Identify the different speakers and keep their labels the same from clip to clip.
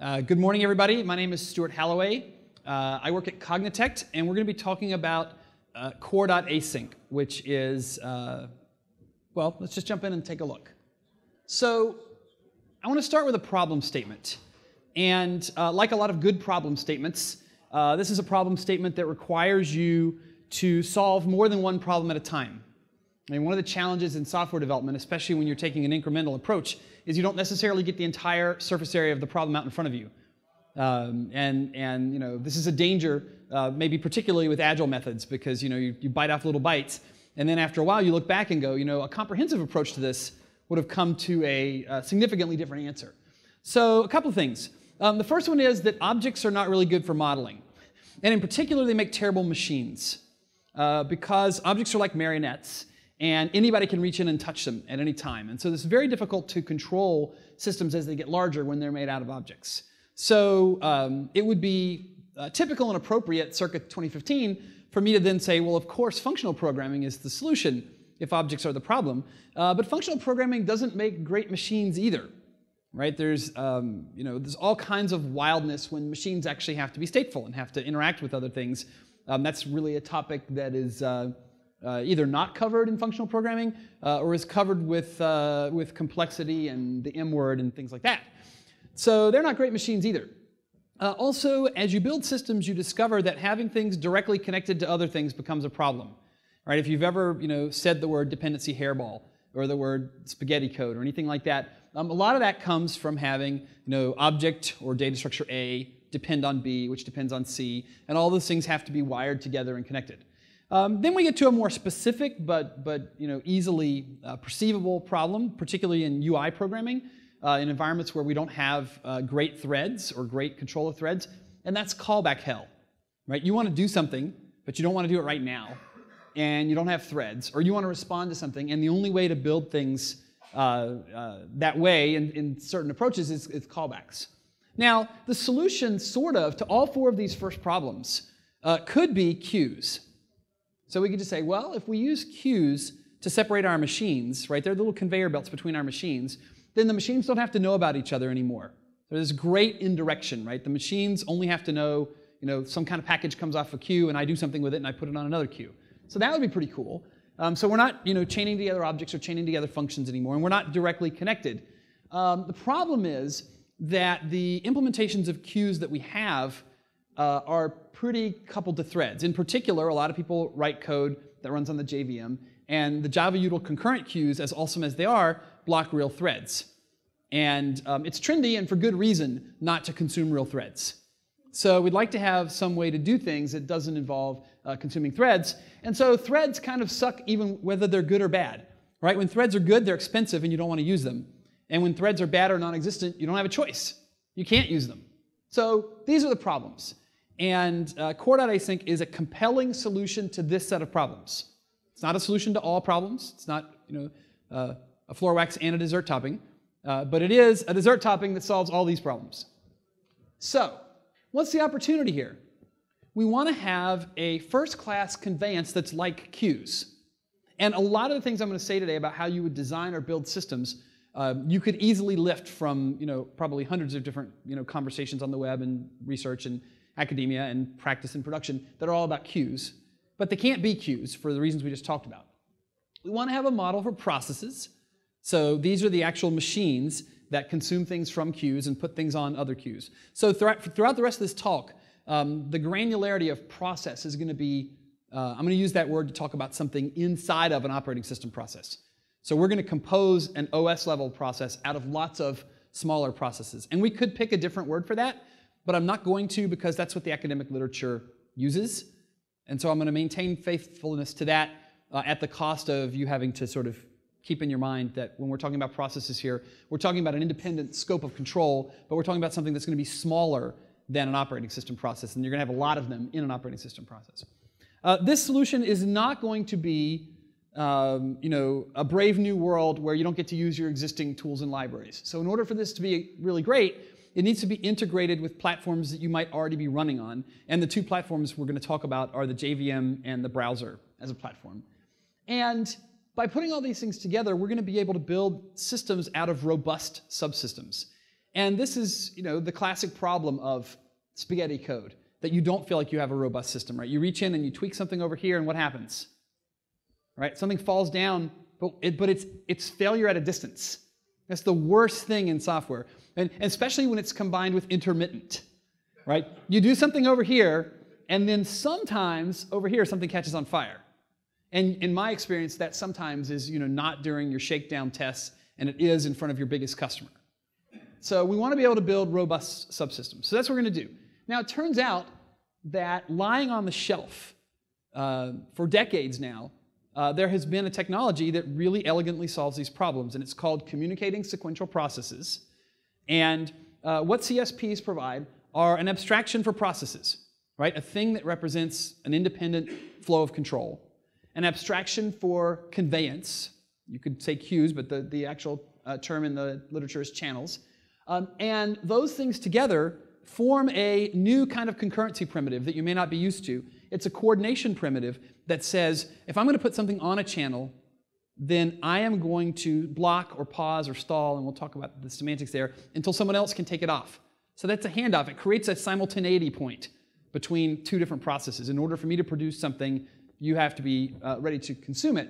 Speaker 1: Uh, good morning, everybody. My name is Stuart Halloway. Uh, I work at Cognitect, and we're going to be talking about uh, core.async, which is, uh, well, let's just jump in and take a look. So, I want to start with a problem statement. And uh, like a lot of good problem statements, this is a problem statement that requires you to solve more than one problem at a time. I mean, one of the challenges in software development, especially when you're taking an incremental approach, is you don't necessarily get the entire surface area of the problem out in front of you. Um, and, and you know, this is a danger, uh, maybe particularly with agile methods, because you, know, you, you bite off little bites, and then after a while you look back and go, you know, a comprehensive approach to this would have come to a, a significantly different answer. So a couple of things. Um, the first one is that objects are not really good for modeling. And in particular, they make terrible machines. Uh, because objects are like marionettes and anybody can reach in and touch them at any time. And so it's very difficult to control systems as they get larger when they're made out of objects. So um, it would be uh, typical and appropriate circa 2015 for me to then say, well, of course, functional programming is the solution if objects are the problem. Uh, but functional programming doesn't make great machines either. Right? There's, um, you know, there's all kinds of wildness when machines actually have to be stateful and have to interact with other things. Um, that's really a topic that is uh, uh, either not covered in functional programming uh, or is covered with, uh, with complexity and the M word and things like that. So they're not great machines either. Uh, also, as you build systems, you discover that having things directly connected to other things becomes a problem. Right? If you've ever you know, said the word dependency hairball or the word spaghetti code or anything like that, um, a lot of that comes from having you know, object or data structure A depend on B, which depends on C, and all those things have to be wired together and connected. Um, then we get to a more specific but, but you know, easily uh, perceivable problem, particularly in UI programming, uh, in environments where we don't have uh, great threads or great control of threads, and that's callback hell. Right? You want to do something, but you don't want to do it right now, and you don't have threads, or you want to respond to something, and the only way to build things uh, uh, that way in, in certain approaches is, is, callbacks. Now, the solution, sort of, to all four of these first problems uh, could be queues. So we could just say, well, if we use queues to separate our machines, right, they're little conveyor belts between our machines, then the machines don't have to know about each other anymore. There's great indirection, right? The machines only have to know, you know, some kind of package comes off a queue and I do something with it and I put it on another queue. So that would be pretty cool. Um, so we're not, you know, chaining together objects or chaining together functions anymore, and we're not directly connected. Um, the problem is that the implementations of queues that we have uh, are pretty coupled to threads. In particular, a lot of people write code that runs on the JVM, and the Java util concurrent queues, as awesome as they are, block real threads. And um, it's trendy, and for good reason, not to consume real threads. So we'd like to have some way to do things that doesn't involve uh, consuming threads. And so threads kind of suck even whether they're good or bad. Right? When threads are good, they're expensive and you don't want to use them. And when threads are bad or non-existent, you don't have a choice. You can't use them. So these are the problems. And uh, core.async is a compelling solution to this set of problems. It's not a solution to all problems. It's not you know, uh, a floor wax and a dessert topping. Uh, but it is a dessert topping that solves all these problems. So, what's the opportunity here? We want to have a first-class conveyance that's like queues. And a lot of the things I'm going to say today about how you would design or build systems, uh, you could easily lift from you know, probably hundreds of different you know, conversations on the web and research and academia and practice and production that are all about queues, but they can't be queues for the reasons we just talked about. We want to have a model for processes. So these are the actual machines that consume things from queues and put things on other queues. So throughout, throughout the rest of this talk, um, the granularity of process is going to be, uh, I'm going to use that word to talk about something inside of an operating system process. So we're going to compose an OS level process out of lots of smaller processes. And we could pick a different word for that, but I'm not going to because that's what the academic literature uses. And so I'm going to maintain faithfulness to that uh, at the cost of you having to sort of keep in your mind that when we're talking about processes here, we're talking about an independent scope of control, but we're talking about something that's going to be smaller than an operating system process, and you're going to have a lot of them in an operating system process. Uh, this solution is not going to be um, you know, a brave new world where you don't get to use your existing tools and libraries. So in order for this to be really great, it needs to be integrated with platforms that you might already be running on. And the two platforms we're going to talk about are the JVM and the browser as a platform. And by putting all these things together, we're going to be able to build systems out of robust subsystems. And this is, you know, the classic problem of spaghetti code that you don't feel like you have a robust system, right? You reach in and you tweak something over here, and what happens? Right? Something falls down, but, it, but it's, it's failure at a distance. That's the worst thing in software, and, especially when it's combined with intermittent, right? You do something over here, and then sometimes over here something catches on fire. And in my experience, that sometimes is you know, not during your shakedown tests, and it is in front of your biggest customer. So we want to be able to build robust subsystems. So that's what we're going to do. Now, it turns out that lying on the shelf uh, for decades now, uh, there has been a technology that really elegantly solves these problems, and it's called communicating sequential processes. And uh, what CSPs provide are an abstraction for processes, right? A thing that represents an independent flow of control, an abstraction for conveyance. You could say queues, but the, the actual uh, term in the literature is channels. Um, and those things together form a new kind of concurrency primitive that you may not be used to. It's a coordination primitive that says if I'm going to put something on a channel, then I am going to block or pause or stall, and we'll talk about the semantics there, until someone else can take it off. So that's a handoff. It creates a simultaneity point between two different processes. In order for me to produce something, you have to be uh, ready to consume it.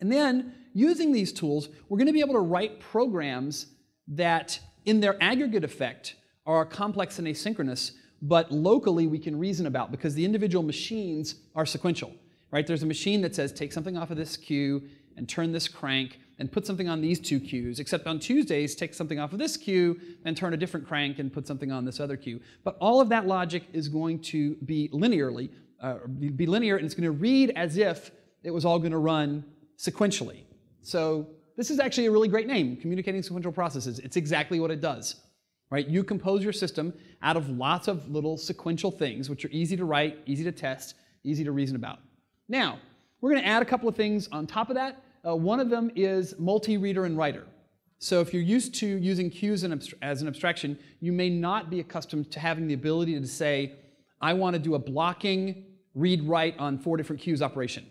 Speaker 1: And then, using these tools, we're going to be able to write programs that in their aggregate effect, are complex and asynchronous, but locally we can reason about because the individual machines are sequential. Right? There's a machine that says take something off of this queue and turn this crank and put something on these two queues, except on Tuesdays, take something off of this queue and turn a different crank and put something on this other queue. But all of that logic is going to be linearly, uh, be linear, and it's going to read as if it was all going to run sequentially. So this is actually a really great name, communicating sequential processes. It's exactly what it does. Right? You compose your system out of lots of little sequential things, which are easy to write, easy to test, easy to reason about. Now, we're going to add a couple of things on top of that. Uh, one of them is multi-reader and writer. So if you're used to using queues as an abstraction, you may not be accustomed to having the ability to say, I want to do a blocking read-write on four different queues operation.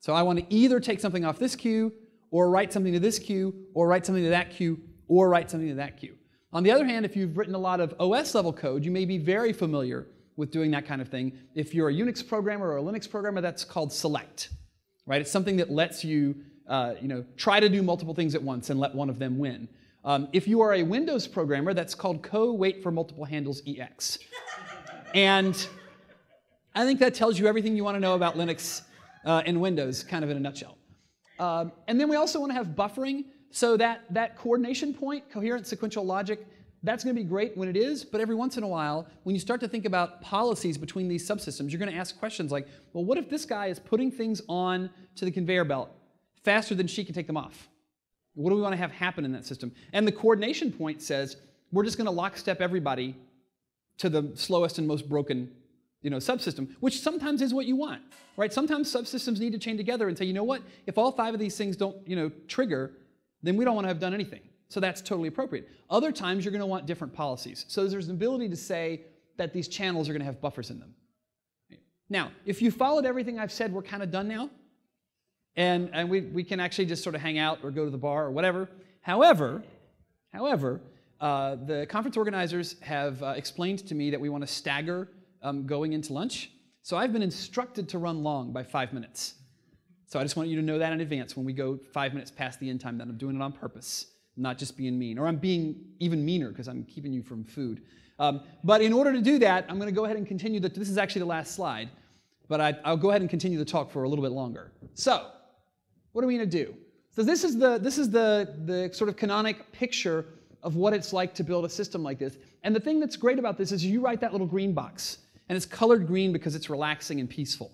Speaker 1: So I want to either take something off this queue or write something to this queue, or write something to that queue, or write something to that queue. On the other hand, if you've written a lot of OS level code, you may be very familiar with doing that kind of thing. If you're a Unix programmer or a Linux programmer, that's called select, right? It's something that lets you, uh, you know, try to do multiple things at once and let one of them win. Um, if you are a Windows programmer, that's called co wait for multiple handles ex. and I think that tells you everything you want to know about Linux uh, and Windows, kind of in a nutshell. Um, and then we also want to have buffering so that that coordination point, coherent sequential logic, that's going to be great when it is, but every once in a while, when you start to think about policies between these subsystems, you're going to ask questions like, well, what if this guy is putting things on to the conveyor belt faster than she can take them off? What do we want to have happen in that system? And the coordination point says, we're just going to lockstep everybody to the slowest and most broken you know, subsystem, which sometimes is what you want, right? Sometimes subsystems need to chain together and say, you know what, if all five of these things don't, you know, trigger, then we don't want to have done anything. So that's totally appropriate. Other times you're going to want different policies. So there's an ability to say that these channels are going to have buffers in them. Now, if you followed everything I've said, we're kind of done now. And, and we, we can actually just sort of hang out or go to the bar or whatever. However, however, uh, the conference organizers have uh, explained to me that we want to stagger um, going into lunch. So I've been instructed to run long by five minutes. So I just want you to know that in advance when we go five minutes past the end time that I'm doing it on purpose, not just being mean. Or I'm being even meaner because I'm keeping you from food. Um, but in order to do that, I'm going to go ahead and continue. The, this is actually the last slide, but I, I'll go ahead and continue the talk for a little bit longer. So, what are we going to do? So this is the this is the the sort of canonic picture of what it's like to build a system like this. And the thing that's great about this is you write that little green box. And it's colored green because it's relaxing and peaceful.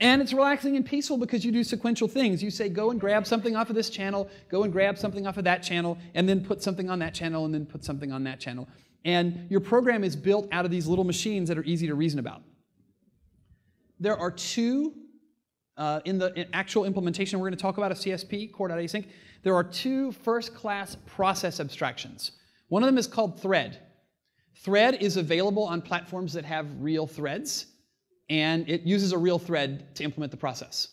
Speaker 1: And it's relaxing and peaceful because you do sequential things. You say, go and grab something off of this channel, go and grab something off of that channel, and then put something on that channel, and then put something on that channel. And your program is built out of these little machines that are easy to reason about. There are two, uh, in the actual implementation we're going to talk about of CSP, core.async, there are two first class process abstractions. One of them is called thread. Thread is available on platforms that have real threads, and it uses a real thread to implement the process.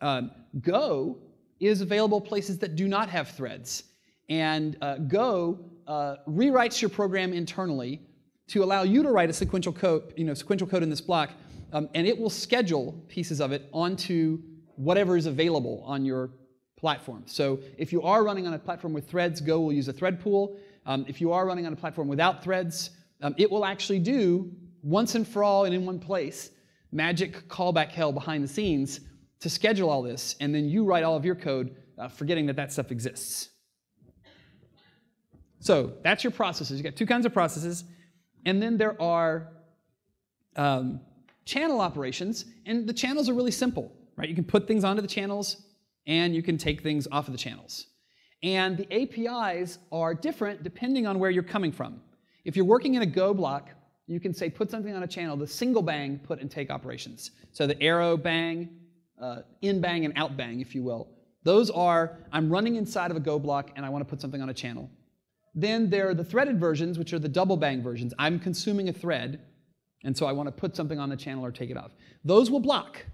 Speaker 1: Um, Go is available places that do not have threads, And uh, Go uh, rewrites your program internally to allow you to write a sequential code, you know, sequential code in this block, um, and it will schedule pieces of it onto whatever is available on your platform. So if you are running on a platform with threads, Go will use a thread pool. Um, if you are running on a platform without threads, um, it will actually do once and for all and in one place magic callback hell behind the scenes to schedule all this, and then you write all of your code, uh, forgetting that that stuff exists. So that's your processes. You've got two kinds of processes, and then there are um, channel operations, and the channels are really simple, right? You can put things onto the channels, and you can take things off of the channels. And the APIs are different depending on where you're coming from. If you're working in a Go block, you can say put something on a channel, the single bang put and take operations. So the arrow bang, uh, in bang, and out bang, if you will. Those are, I'm running inside of a Go block and I want to put something on a channel. Then there are the threaded versions, which are the double bang versions. I'm consuming a thread, and so I want to put something on the channel or take it off. Those will block.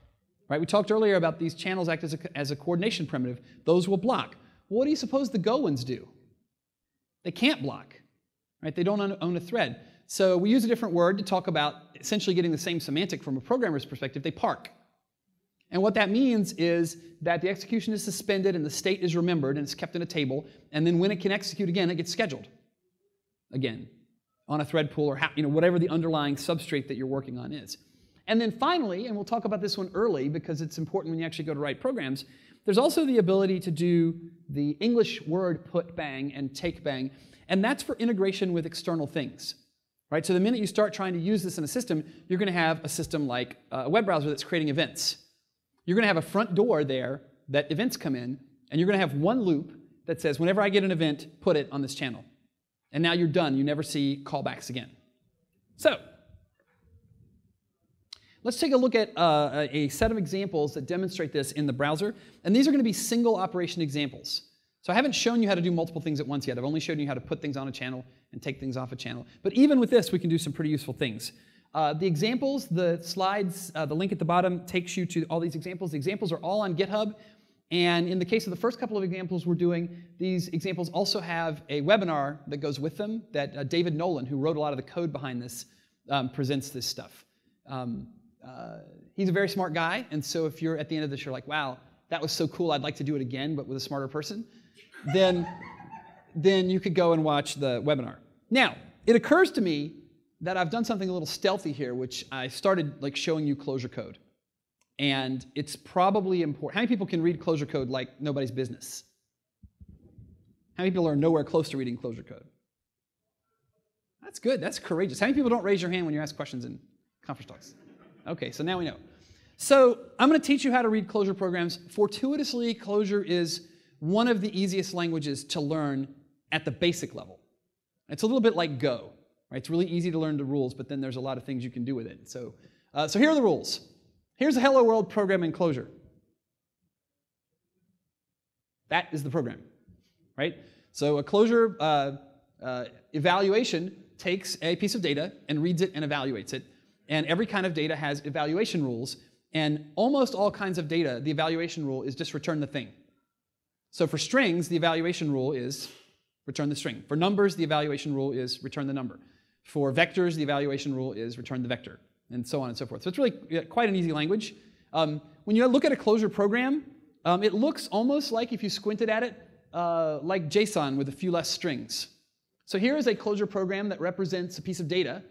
Speaker 1: Right? We talked earlier about these channels act as a, as a coordination primitive. Those will block. Well, what do you suppose the Go ones do? They can't block. Right? They don't own a thread. So we use a different word to talk about essentially getting the same semantic from a programmer's perspective. They park. And what that means is that the execution is suspended and the state is remembered and it's kept in a table. And then when it can execute again, it gets scheduled again on a thread pool or how, you know, whatever the underlying substrate that you're working on is. And then finally, and we'll talk about this one early because it's important when you actually go to write programs, there's also the ability to do the English word put bang and take bang, and that's for integration with external things. Right? So the minute you start trying to use this in a system, you're going to have a system like a web browser that's creating events. You're going to have a front door there that events come in, and you're going to have one loop that says, whenever I get an event, put it on this channel. And now you're done. You never see callbacks again. So, let's take a look at uh, a set of examples that demonstrate this in the browser. And these are going to be single operation examples. So I haven't shown you how to do multiple things at once yet. I've only shown you how to put things on a channel and take things off a channel. But even with this, we can do some pretty useful things. Uh, the examples, the slides, uh, the link at the bottom takes you to all these examples. The examples are all on GitHub. And in the case of the first couple of examples we're doing, these examples also have a webinar that goes with them that uh, David Nolen, who wrote a lot of the code behind this, um, presents this stuff. Um, uh, he's a very smart guy, and so if you're at the end of this, you're like, wow, that was so cool, I'd like to do it again, but with a smarter person, then, then you could go and watch the webinar. Now, it occurs to me that I've done something a little stealthy here, which I started like showing you Clojure code. And it's probably important. How many people can read Clojure code like nobody's business? How many people are nowhere close to reading Clojure code? That's good. That's courageous. How many people don't raise your hand when you ask questions in conference talks? Okay, so now we know. So I'm going to teach you how to read Clojure programs. Fortuitously, Clojure is one of the easiest languages to learn at the basic level. It's a little bit like Go. Right? It's really easy to learn the rules, but then there's a lot of things you can do with it. So, uh, so here are the rules. Here's a Hello World program in Clojure. That is the program, right? So a Clojure uh, uh, evaluation takes a piece of data and reads it and evaluates it. And every kind of data has evaluation rules. And almost all kinds of data, the evaluation rule is just return the thing. So for strings, the evaluation rule is return the string. For numbers, the evaluation rule is return the number. For vectors, the evaluation rule is return the vector, and so on and so forth. So it's really quite an easy language. Um, when you look at a Clojure program, um, it looks almost like, if you squinted at it, uh, like JSON with a few less strings. So here is a Clojure program that represents a piece of data.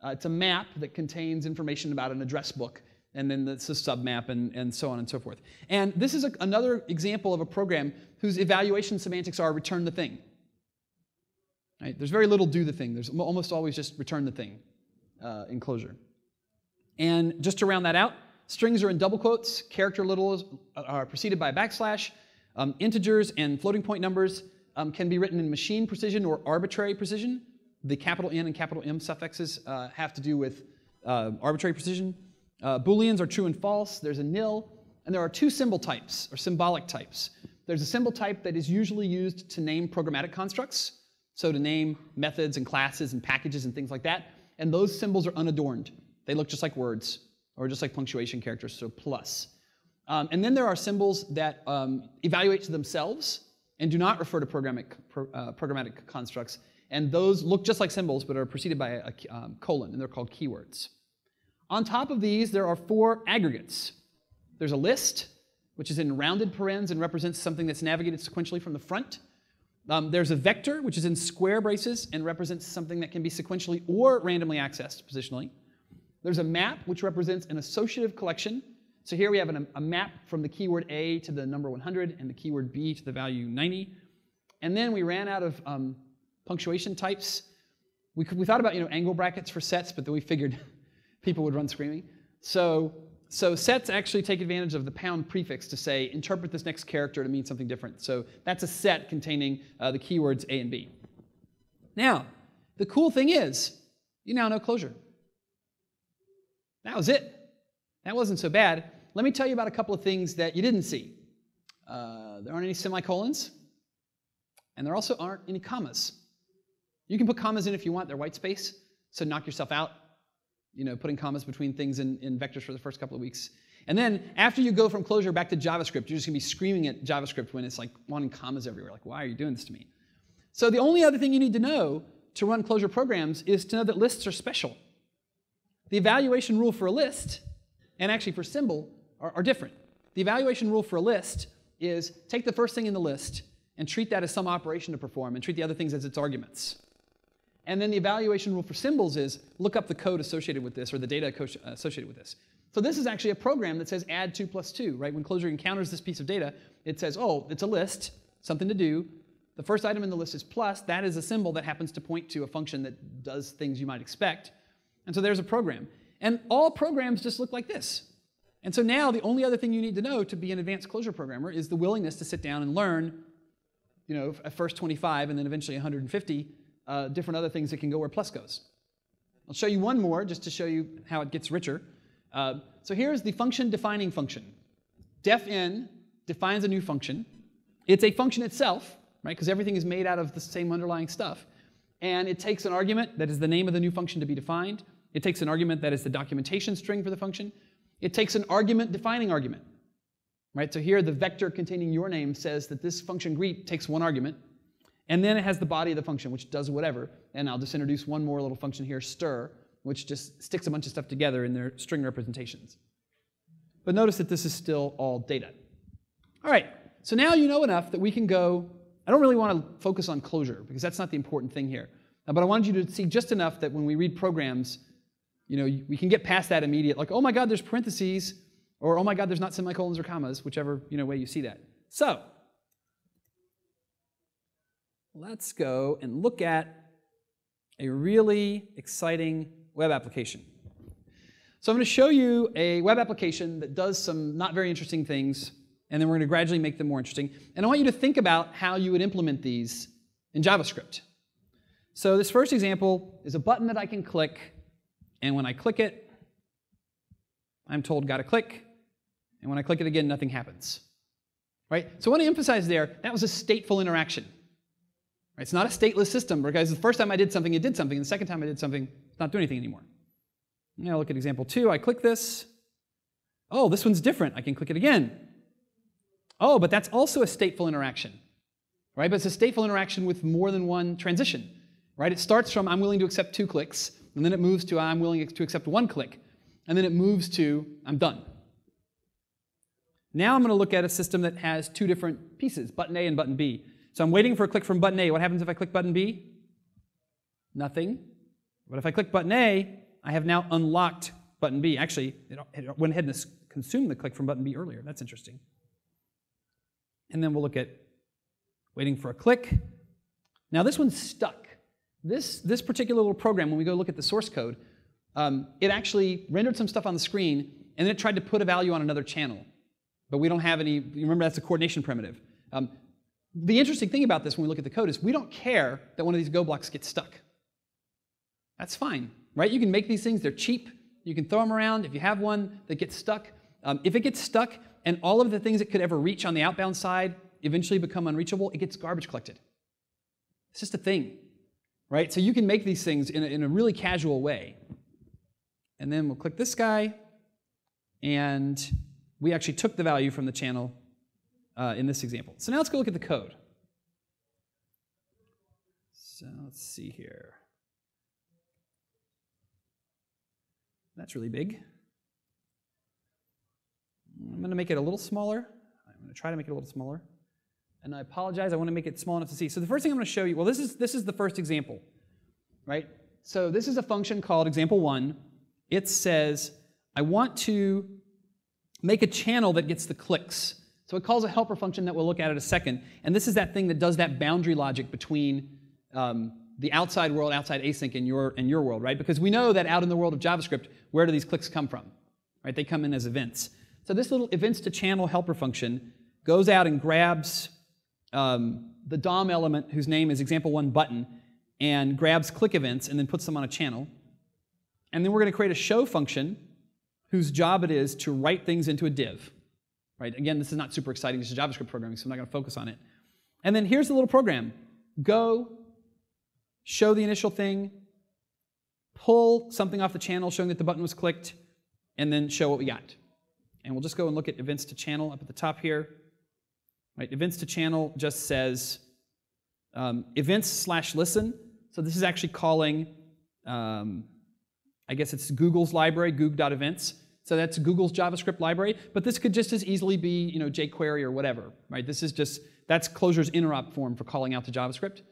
Speaker 1: Uh, it's a map that contains information about an address book, and then it's a submap, and, and so on and so forth. And this is a, another example of a program whose evaluation semantics are return the thing. Right? There's very little do the thing. There's almost always just return the thing uh, in Clojure. And just to round that out, strings are in double quotes, character littles are preceded by a backslash, um, integers and floating point numbers um, can be written in machine precision or arbitrary precision. The capital N and capital M suffixes uh, have to do with uh, arbitrary precision. Uh, Booleans are true and false. There's a nil. And there are two symbol types, or symbolic types. There's a symbol type that is usually used to name programmatic constructs. So to name methods and classes and packages and things like that. And those symbols are unadorned. They look just like words or just like punctuation characters, so plus. Um, and then there are symbols that um, evaluate to themselves and do not refer to programmatic, pro, uh, programmatic constructs. And those look just like symbols, but are preceded by a, a um, colon, and they're called keywords. On top of these, there are four aggregates. There's a list, which is in rounded parens and represents something that's navigated sequentially from the front. Um, there's a vector, which is in square braces and represents something that can be sequentially or randomly accessed positionally. There's a map, which represents an associative collection. So here we have an, a map from the keyword A to the number 100 and the keyword B to the value 90. And then we ran out of um, punctuation types. We, could, we thought about you know angle brackets for sets, but then we figured people would run screaming. So, so sets actually take advantage of the pound prefix to say, interpret this next character to mean something different. So that's a set containing uh, the keywords A and B. Now, the cool thing is, you now know Clojure. That was it. That wasn't so bad. Let me tell you about a couple of things that you didn't see. Uh, there aren't any semicolons, and there also aren't any commas. You can put commas in if you want, they're white space, so knock yourself out you know, putting commas between things in, in vectors for the first couple of weeks. And then after you go from Clojure back to JavaScript, you're just gonna be screaming at JavaScript when it's like wanting commas everywhere. Like, why are you doing this to me? So the only other thing you need to know to run Clojure programs is to know that lists are special. The evaluation rule for a list, and actually for symbol, are, are different. The evaluation rule for a list is take the first thing in the list and treat that as some operation to perform and treat the other things as its arguments. And then the evaluation rule for symbols is look up the code associated with this or the data associated with this. So this is actually a program that says add 2 plus 2, right? When Clojure encounters this piece of data, it says, oh, it's a list, something to do. The first item in the list is plus. That is a symbol that happens to point to a function that does things you might expect. And so there's a program. And all programs just look like this. And so now the only other thing you need to know to be an advanced Clojure programmer is the willingness to sit down and learn, you know, at first 25 and then eventually 150 uh, different other things that can go where plus goes. I'll show you one more just to show you how it gets richer. Uh, so here's the function defining function. defn defines a new function. It's a function itself, right, because everything is made out of the same underlying stuff. And it takes an argument that is the name of the new function to be defined. It takes an argument that is the documentation string for the function. It takes an argument defining argument. Right? So here the vector containing your name says that this function greet takes one argument. And then it has the body of the function, which does whatever. And I'll just introduce one more little function here, str, which just sticks a bunch of stuff together in their string representations. But notice that this is still all data. All right, so now you know enough that we can go. I don't really want to focus on Clojure because that's not the important thing here. But I wanted you to see just enough that when we read programs, you know, we can get past that immediate, like, oh my God, there's parentheses, or oh my God, there's not semicolons or commas, whichever you know way you see that. So let's go and look at a really exciting web application. So I'm going to show you a web application that does some not very interesting things, and then we're going to gradually make them more interesting. And I want you to think about how you would implement these in JavaScript. So this first example is a button that I can click, and when I click it, I'm told got to click, and when I click it again, nothing happens. Right? So I want to emphasize there, that was a stateful interaction. It's not a stateless system because the first time I did something, it did something, and the second time I did something, it's not doing anything anymore. Now look at example two. I click this. Oh, this one's different. I can click it again. Oh, but that's also a stateful interaction, right? But it's a stateful interaction with more than one transition, right? It starts from I'm willing to accept two clicks, and then it moves to I'm willing to accept one click, and then it moves to I'm done. Now I'm going to look at a system that has two different pieces, button A and button B. So I'm waiting for a click from button A. What happens if I click button B? Nothing. But if I click button A, I have now unlocked button B. Actually, it went ahead and consumed the click from button B earlier. That's interesting. And then we'll look at waiting for a click. Now this one's stuck. This, this particular little program, when we go look at the source code, um, it actually rendered some stuff on the screen, and then it tried to put a value on another channel. But we don't have any, remember that's a coordination primitive. Um, the interesting thing about this when we look at the code is we don't care that one of these Go blocks gets stuck. That's fine, right? You can make these things, they're cheap. You can throw them around. If you have one that gets stuck, um, if it gets stuck and all of the things it could ever reach on the outbound side eventually become unreachable, it gets garbage collected. It's just a thing, right? So you can make these things in a, in a really casual way. And then we'll click this guy, and we actually took the value from the channel uh, in this example. So now let's go look at the code. So let's see here. That's really big. I'm going to make it a little smaller. I'm going to try to make it a little smaller. And I apologize, I want to make it small enough to see. So the first thing I'm going to show you, well, this is, this is the first example, right? So this is a function called example one. It says, I want to make a channel that gets the clicks. So it calls a helper function that we'll look at in a second. And this is that thing that does that boundary logic between um, the outside world, outside async, and your, and your world, right? Because we know that out in the world of JavaScript, where do these clicks come from? Right? They come in as events. So this little events to channel helper function goes out and grabs um, the DOM element whose name is example1 button and grabs click events and then puts them on a channel. And then we're going to create a show function whose job it is to write things into a div. Right? Again, this is not super exciting. This is JavaScript programming, so I'm not going to focus on it. And then here's the little program. Go, show the initial thing, pull something off the channel showing that the button was clicked, and then show what we got. And we'll just go and look at events to channel up at the top here. Right, events to channel just says um, events slash listen. So this is actually calling, um, I guess it's Google's library, goog.events. So that's Google's JavaScript library, but this could just as easily be, you know, jQuery or whatever, right? This is just, that's Clojure's interop form for calling out to JavaScript.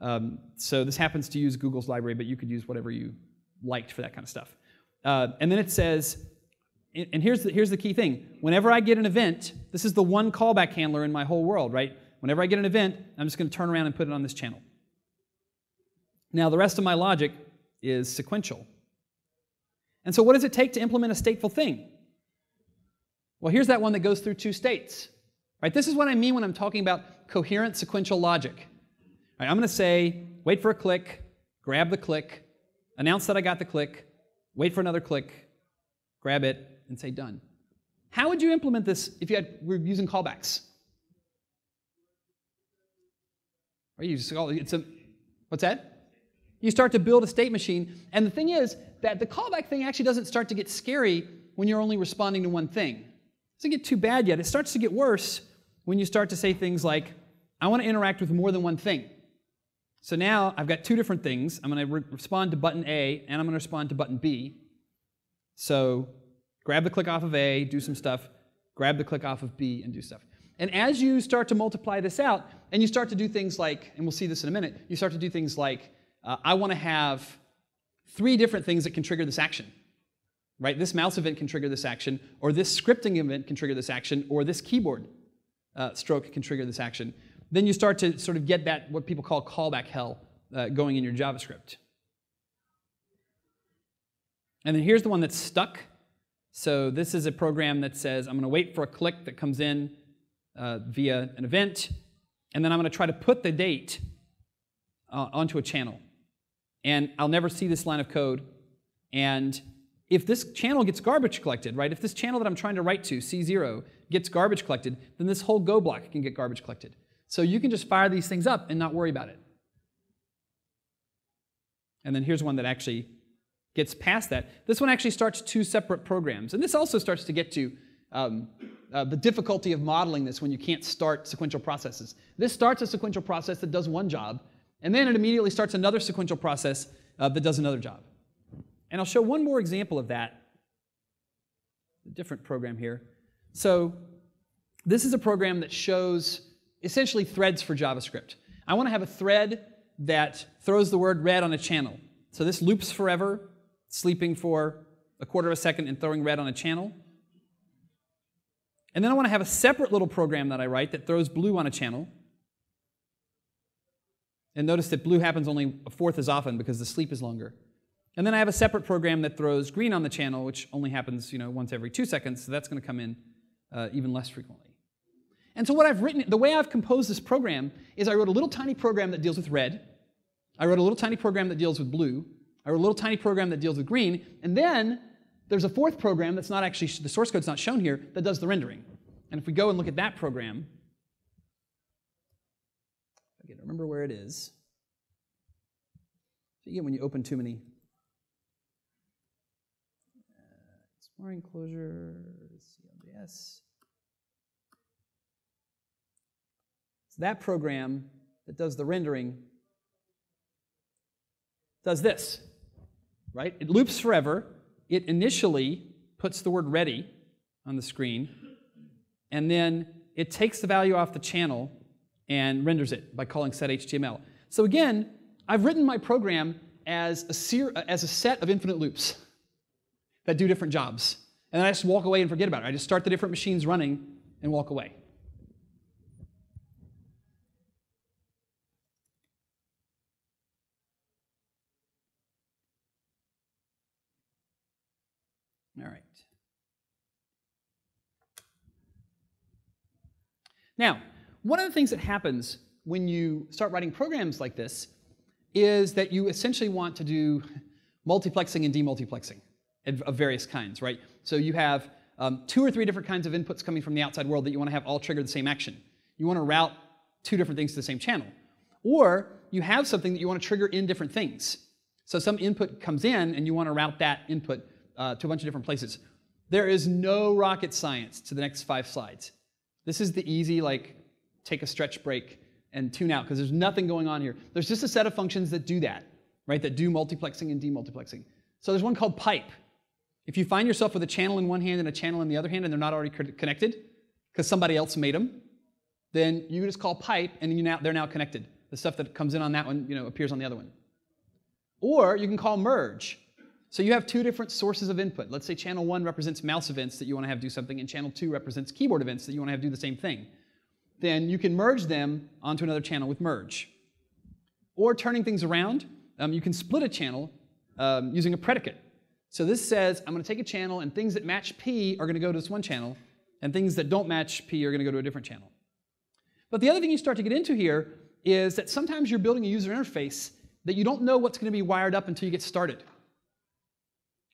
Speaker 1: Um, so this happens to use Google's library, but you could use whatever you liked for that kind of stuff. Uh, and then it says, and here's the, here's the key thing. Whenever I get an event, this is the one callback handler in my whole world, right? Whenever I get an event, I'm just going to turn around and put it on this channel. Now, the rest of my logic is sequential. And so, what does it take to implement a stateful thing? Well, here's that one that goes through two states. Right? This is what I mean when I'm talking about coherent sequential logic. Right, I'm going to say, wait for a click, grab the click, announce that I got the click, wait for another click, grab it, and say done. How would you implement this if you had, were using callbacks? Or you just it's a, what's that? You start to build a state machine, and the thing is that the callback thing actually doesn't start to get scary when you're only responding to one thing. It doesn't get too bad yet. It starts to get worse when you start to say things like, I want to interact with more than one thing. So now I've got two different things. I'm going to re respond to button A, and I'm going to respond to button B. So grab the click off of A, do some stuff, grab the click off of B, and do stuff. And as you start to multiply this out, and you start to do things like, and we'll see this in a minute, you start to do things like, uh, I want to have three different things that can trigger this action. Right? This mouse event can trigger this action, or this scripting event can trigger this action, or this keyboard uh, stroke can trigger this action. Then you start to sort of get that, what people call callback hell, uh, going in your JavaScript. And then here's the one that's stuck. So this is a program that says I'm going to wait for a click that comes in uh, via an event, and then I'm going to try to put the date uh, onto a channel. And I'll never see this line of code. And if this channel gets garbage collected, right, if this channel that I'm trying to write to, C0, gets garbage collected, then this whole Go block can get garbage collected. So you can just fire these things up and not worry about it. And then here's one that actually gets past that. This one actually starts two separate programs. And this also starts to get to um, uh, the difficulty of modeling this when you can't start sequential processes. This starts a sequential process that does one job, and then it immediately starts another sequential process uh, that does another job. And I'll show one more example of that. A different program here. So this is a program that shows essentially threads for JavaScript. I want to have a thread that throws the word red on a channel. So this loops forever, sleeping for a quarter of a second and throwing red on a channel. And then I want to have a separate little program that I write that throws blue on a channel. And notice that blue happens only a fourth as often because the sleep is longer. And then I have a separate program that throws green on the channel, which only happens you know, once every two seconds, so that's going to come in uh, even less frequently. And so what I've written, the way I've composed this program is I wrote a little tiny program that deals with red. I wrote a little tiny program that deals with blue. I wrote a little tiny program that deals with green. And then there's a fourth program that's not actually, the source code's not shown here, that does the rendering. And if we go and look at that program, Remember where it is. So again, when you open too many. Uh, exploring Clojure, CLJS. So that program that does the rendering does this, right? It loops forever. It initially puts the word ready on the screen, and then it takes the value off the channel and renders it by calling setHTML. So again, I've written my program as a, ser- as a set of infinite loops that do different jobs. And then I just walk away and forget about it. I just start the different machines running and walk away. All right. Now, one of the things that happens when you start writing programs like this is that you essentially want to do multiplexing and demultiplexing of various kinds, right? So you have um, two or three different kinds of inputs coming from the outside world that you want to have all trigger the same action. You want to route two different things to the same channel. Or you have something that you want to trigger in different things. So some input comes in and you want to route that input uh, to a bunch of different places. There is no rocket science to the next five slides. This is the easy, like, take a stretch break and tune out because there's nothing going on here. There's just a set of functions that do that, right? That do multiplexing and demultiplexing. So there's one called pipe. If you find yourself with a channel in one hand and a channel in the other hand and they're not already connected because somebody else made them, then you just call pipe and now, they're now connected. The stuff that comes in on that one you know, appears on the other one. Or you can call merge. So you have two different sources of input. Let's say channel one represents mouse events that you want to have do something, and channel two represents keyboard events that you want to have do the same thing. Then you can merge them onto another channel with merge. Or turning things around, um, you can split a channel um, using a predicate. So this says I'm going to take a channel, and things that match P are going to go to this one channel, and things that don't match P are going to go to a different channel. But the other thing you start to get into here is that sometimes you're building a user interface that you don't know what's going to be wired up until you get started.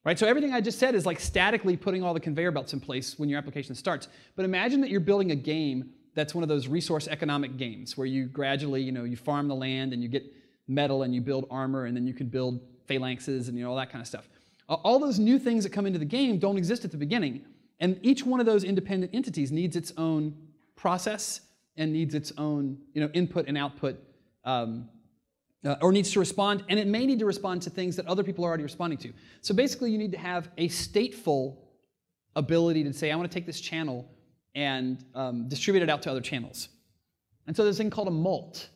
Speaker 1: Right? So everything I just said is like statically putting all the conveyor belts in place when your application starts. But imagine that you're building a game that's one of those resource economic games where you gradually, you know, you farm the land and you get metal and you build armor and then you can build phalanxes and you know all that kind of stuff. All those new things that come into the game don't exist at the beginning. And each one of those independent entities needs its own process and needs its own you know, input and output um, uh, or needs to respond, and it may need to respond to things that other people are already responding to. So basically, you need to have a stateful ability to say, I want to take this channel and um, distribute it out to other channels. And so there's a thing called a mult.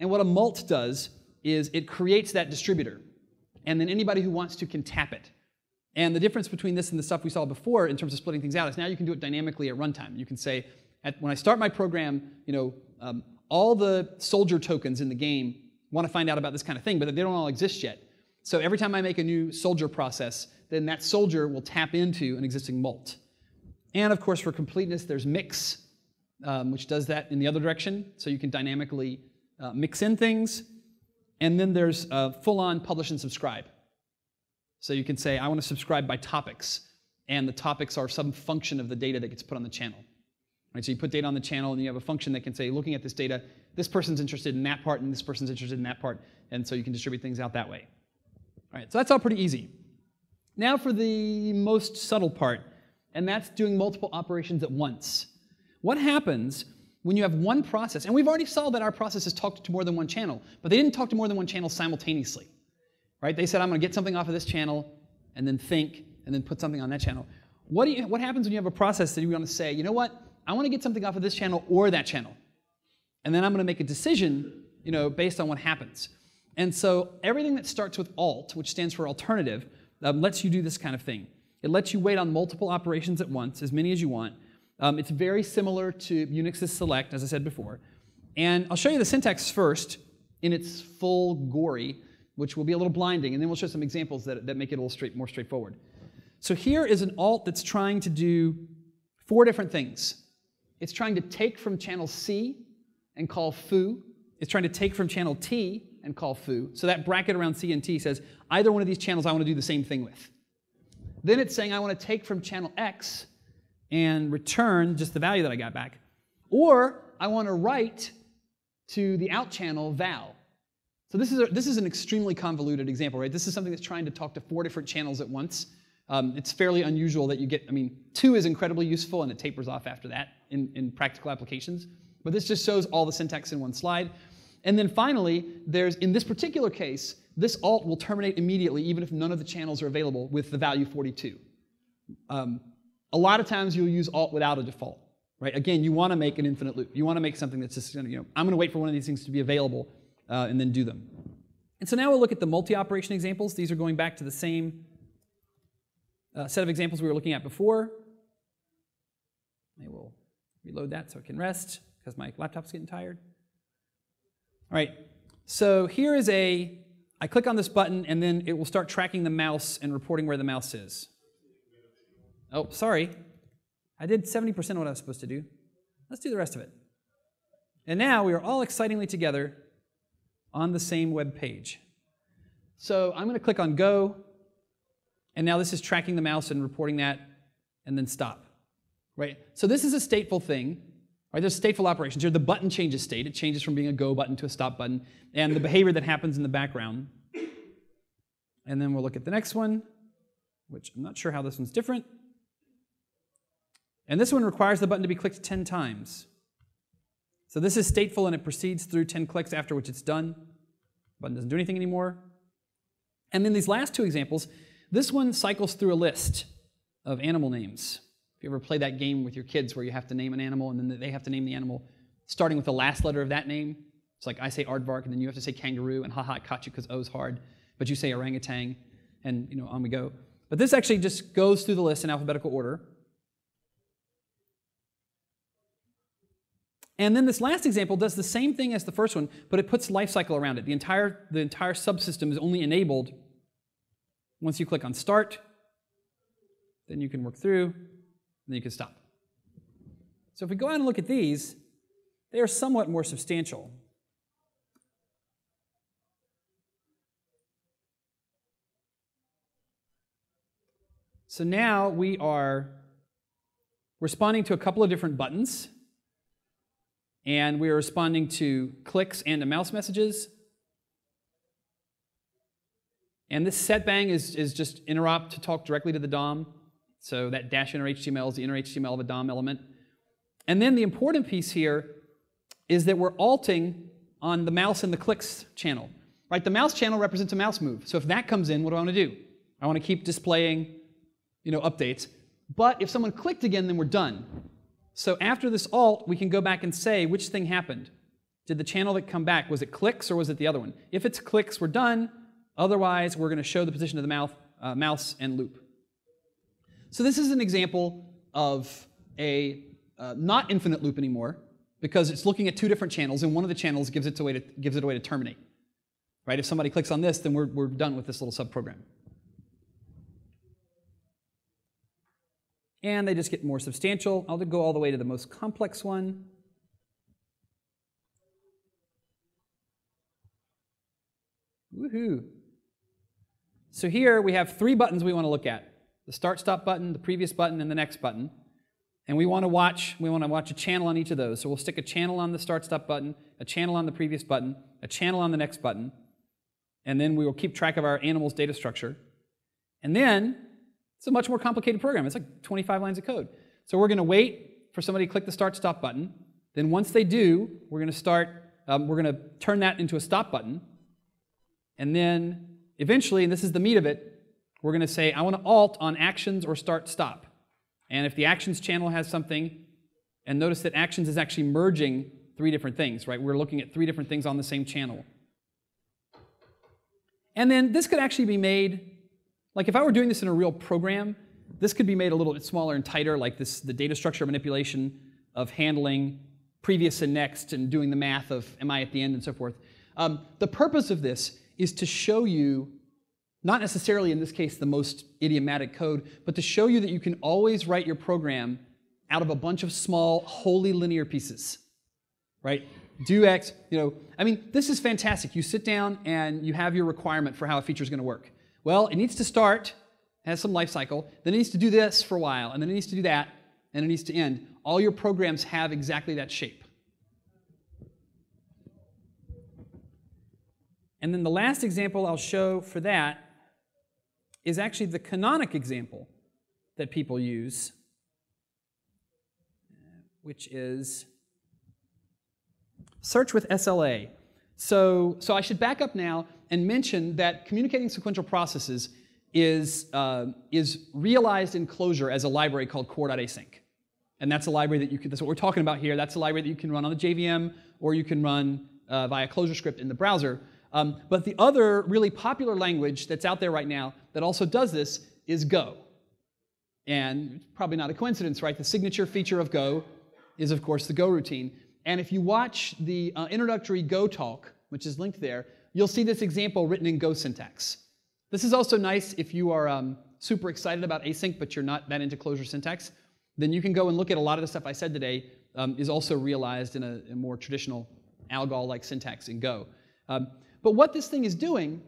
Speaker 1: And what a mult does is it creates that distributor. And then anybody who wants to can tap it. And the difference between this and the stuff we saw before in terms of splitting things out is now you can do it dynamically at runtime. You can say, at, when I start my program, you know, um, all the soldier tokens in the game want to find out about this kind of thing, but they don't all exist yet. So every time I make a new soldier process, then that soldier will tap into an existing mult. And of course, for completeness, there's mix, um, which does that in the other direction. So you can dynamically uh, mix in things. And then there's uh, full on publish and subscribe. So you can say, I want to subscribe by topics. And the topics are some function of the data that gets put on the channel. Right, so you put data on the channel and you have a function that can say, looking at this data, this person's interested in that part and this person's interested in that part. And so you can distribute things out that way. All right, so that's all pretty easy. Now for the most subtle part, and that's doing multiple operations at once. What happens when you have one process, and we've already saw that our processes talked to more than one channel, but they didn't talk to more than one channel simultaneously. Right? They said, I'm going to get something off of this channel, and then think, and then put something on that channel. What, do you, what happens when you have a process that you want to say, you know what, I want to get something off of this channel or that channel? and then I'm going to make a decision, you know, based on what happens. And so everything that starts with alt, which stands for alternative, um, lets you do this kind of thing. It lets you wait on multiple operations at once, as many as you want. Um, it's very similar to Unix's select, as I said before. And I'll show you the syntax first in its full gory, which will be a little blinding, and then we'll show some examples that, that make it a little straight, more straightforward. So here is an alt that's trying to do four different things. It's trying to take from channel C and call foo. It's trying to take from channel T and call foo. So that bracket around C and T says either one of these channels I want to do the same thing with. Then it's saying I want to take from channel X and return just the value that I got back. Or I want to write to the out channel val. So this is, a, this is an extremely convoluted example, right? This is something that's trying to talk to four different channels at once. Um, it's fairly unusual that you get, I mean, two is incredibly useful and it tapers off after that in, in practical applications. But this just shows all the syntax in one slide. And then finally, there's in this particular case, this alt will terminate immediately, even if none of the channels are available with the value 42. Um, a lot of times you'll use alt without a default, right? Again, you want to make an infinite loop. You want to make something that's just, you know, I'm going to wait for one of these things to be available uh, and then do them. And so now we'll look at the multi-operation examples. These are going back to the same uh, set of examples we were looking at before. I will reload that so it can rest because my laptop's getting tired. All right, so here is a, I click on this button and then it will start tracking the mouse and reporting where the mouse is. Oh, sorry. I did 70% of what I was supposed to do. Let's do the rest of it. And now we are all excitingly together on the same web page. So I'm going to click on go, and now this is tracking the mouse and reporting that, and then stop. Right? So this is a stateful thing. Right? There's stateful operations here. The button changes state. It changes from being a go button to a stop button, and the behavior that happens in the background. And then we'll look at the next one, which I'm not sure how this one's different. And this one requires the button to be clicked 10 times. So this is stateful and it proceeds through 10 clicks after which it's done. Button doesn't do anything anymore. And then these last two examples, this one cycles through a list of animal names. You ever play that game with your kids where you have to name an animal and then they have to name the animal starting with the last letter of that name. It's like I say aardvark and then you have to say kangaroo and haha, I caught you because O's hard. But you say orangutan and you know on we go. But this actually just goes through the list in alphabetical order. And then this last example does the same thing as the first one, but it puts lifecycle around it. The entire, the entire subsystem is only enabled once you click on start. Then you can work through, then you can stop. So if we go out and look at these, they are somewhat more substantial. So now we are responding to a couple of different buttons and we are responding to clicks and to mouse messages. And this set bang is, is just interop to talk directly to the DOM. So that dash inner HTML is the inner HTML of a DOM element. And then the important piece here is that we're alting on the mouse and the clicks channel. Right? The mouse channel represents a mouse move. So if that comes in, what do I want to do? I want to keep displaying, you know, updates. But if someone clicked again, then we're done. So after this alt, we can go back and say which thing happened. Did the channel that come back, was it clicks or was it the other one? If it's clicks, we're done. Otherwise, we're going to show the position of the mouth, uh, mouse and loop. So this is an example of a uh, not infinite loop anymore because it's looking at two different channels and one of the channels gives it, a way to, gives it a way to terminate. Right? If somebody clicks on this, then we're, we're done with this little subprogram. and they just get more substantial. I'll go all the way to the most complex one. Woohoo. So here we have three buttons we want to look at. The start stop button, the previous button, and the next button. And we want to watch, we want to watch a channel on each of those. So we'll stick a channel on the start stop button, a channel on the previous button, a channel on the next button. And then we will keep track of our animal's data structure. And then it's a much more complicated program. It's like 25 lines of code. So we're going to wait for somebody to click the start stop button. Then once they do, we're going to start, um, we're going to turn that into a stop button. And then eventually, and this is the meat of it, we're going to say, I want to alt on actions or start stop. And if the actions channel has something, and notice that actions is actually merging three different things, right? We're looking at three different things on the same channel. And then this could actually be made like if I were doing this in a real program, this could be made a little bit smaller and tighter, like this, the data structure manipulation of handling previous and next and doing the math of am I at the end and so forth. Um, the purpose of this is to show you, not necessarily in this case the most idiomatic code, but to show you that you can always write your program out of a bunch of small, wholly linear pieces, right? Do X, you know, I mean, this is fantastic. You sit down and you have your requirement for how a feature is going to work. Well, it needs to start, has some life cycle, then it needs to do this for a while, and then it needs to do that, and it needs to end. All your programs have exactly that shape. And then the last example I'll show for that is actually the canonic example that people use, which is search with SLA. So, so I should back up now and mention that communicating sequential processes is, uh, is realized in Clojure as a library called core.async. And that's a library that you can, that's what we're talking about here. That's a library that you can run on the JVM or you can run uh, via ClojureScript in the browser. Um, but the other really popular language that's out there right now that also does this is Go. And probably not a coincidence, right? The signature feature of Go is, of course, the Go routine. And if you watch the uh, introductory Go talk, which is linked there, you'll see this example written in Go syntax. This is also nice if you are um, super excited about async, but you're not that into Clojure syntax. Then you can go and look at a lot of the stuff I said today um, is also realized in a, a more traditional algol-like syntax in Go. Um, but what this thing is doing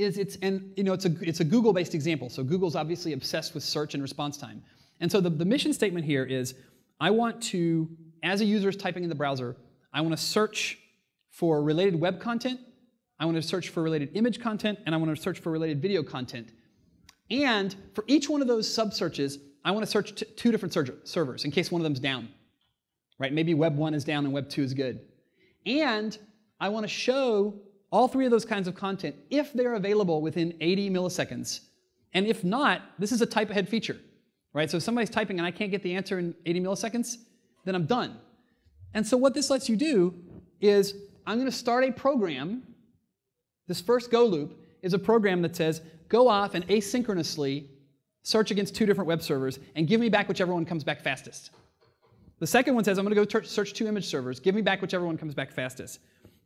Speaker 1: is it's and you know it's a it's a Google-based example. So Google's obviously obsessed with search and response time. And so the, the mission statement here is I want to, as a user is typing in the browser, I want to search for related web content, I want to search for related image content, and I want to search for related video content. And for each one of those sub searches, I want to search two different servers in case one of them's down. Right? Maybe web 1 is down and web 2 is good. And I want to show all three of those kinds of content if they're available within 80 milliseconds. And if not, this is a type ahead feature. Right? So if somebody's typing and I can't get the answer in 80 milliseconds, then I'm done. And so what this lets you do is I'm going to start a program. This first go loop is a program that says go off and asynchronously search against two different web servers and give me back whichever one comes back fastest. The second one says I'm going to go search two image servers, give me back whichever one comes back fastest.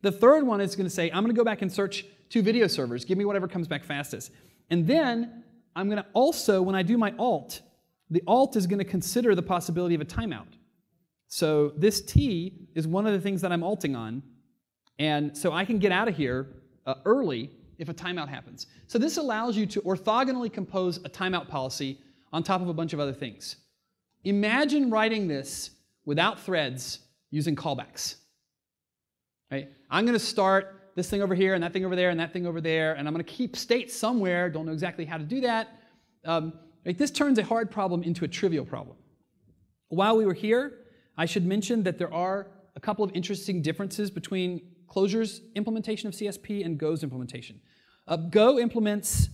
Speaker 1: The third one is going to say I'm going to go back and search two video servers, give me whatever comes back fastest. And then I'm going to also, when I do my alt, the alt is going to consider the possibility of a timeout. So this T is one of the things that I'm alting on. And so I can get out of here uh, early if a timeout happens. So this allows you to orthogonally compose a timeout policy on top of a bunch of other things. Imagine writing this without threads using callbacks. Right? I'm going to start this thing over here and that thing over there and that thing over there, and I'm going to keep state somewhere. Don't know exactly how to do that. Um? This turns a hard problem into a trivial problem. While we were here, I should mention that there are a couple of interesting differences between Clojure's implementation of CSP and Go's implementation. Uh, Go implements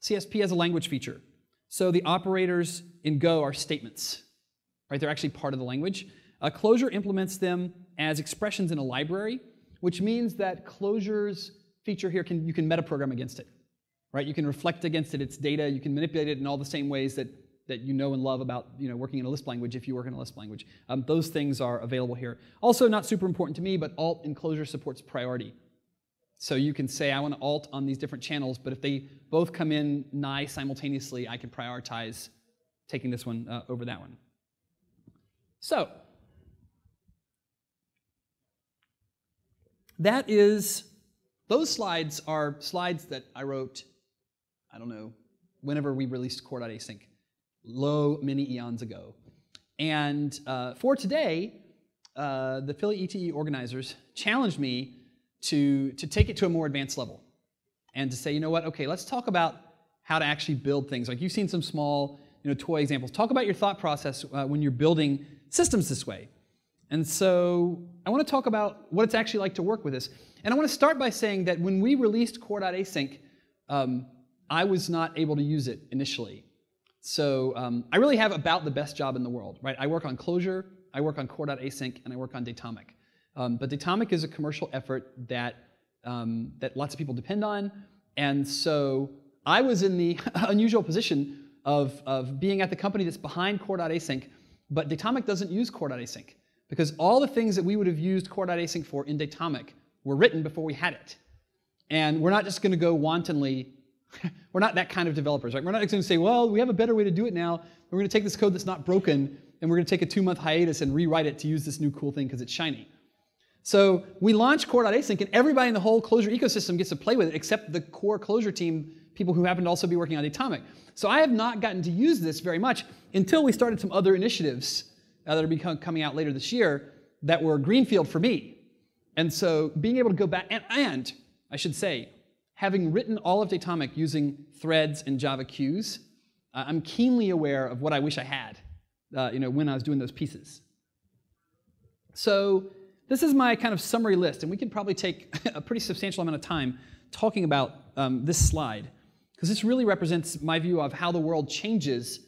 Speaker 1: CSP as a language feature. So the operators in Go are statements, right? They're actually part of the language. Uh, Clojure implements them as expressions in a library, which means that Clojure's feature here can you can metaprogram against it, right? You can reflect against it its data. You can manipulate it in all the same ways that that you know and love about you know, working in a Lisp language if you work in a Lisp language. Um, those things are available here. Also, not super important to me, but alt in Clojure supports priority. So you can say, I want to alt on these different channels, but if they both come in nigh simultaneously, I can prioritize taking this one uh, over that one. So, that is, those slides are slides that I wrote, I don't know, whenever we released core.async low many eons ago. And uh, for today, uh, the Philly ETE organizers challenged me to, to take it to a more advanced level and to say, you know what, okay, let's talk about how to actually build things. Like you've seen some small you know, toy examples. Talk about your thought process uh, when you're building systems this way. And so I want to talk about what it's actually like to work with this. And I want to start by saying that when we released core.async, um, I was not able to use it initially. So um, I really have about the best job in the world, right? I work on Clojure, I work on core.async, and I work on Datomic. Um, but Datomic is a commercial effort that, um, that lots of people depend on. And so I was in the unusual position of, of being at the company that's behind core.async, but Datomic doesn't use core.async because all the things that we would have used core.async for in Datomic were written before we had it. And we're not just going to go wantonly we're not that kind of developers, right? We're not going to say, well, we have a better way to do it now. We're going to take this code that's not broken and we're going to take a two month hiatus and rewrite it to use this new cool thing because it's shiny. So we launch core.async and everybody in the whole Clojure ecosystem gets to play with it except the core Clojure team, people who happen to also be working on Datomic. So I have not gotten to use this very much until we started some other initiatives uh, that are coming out later this year that were greenfield for me. And so being able to go back, and, and I should say, having written all of Datomic using threads and Java queues, uh, I'm keenly aware of what I wish I had uh, you know, when I was doing those pieces. So this is my kind of summary list, and we could probably take a pretty substantial amount of time talking about um, this slide, because this really represents my view of how the world changes.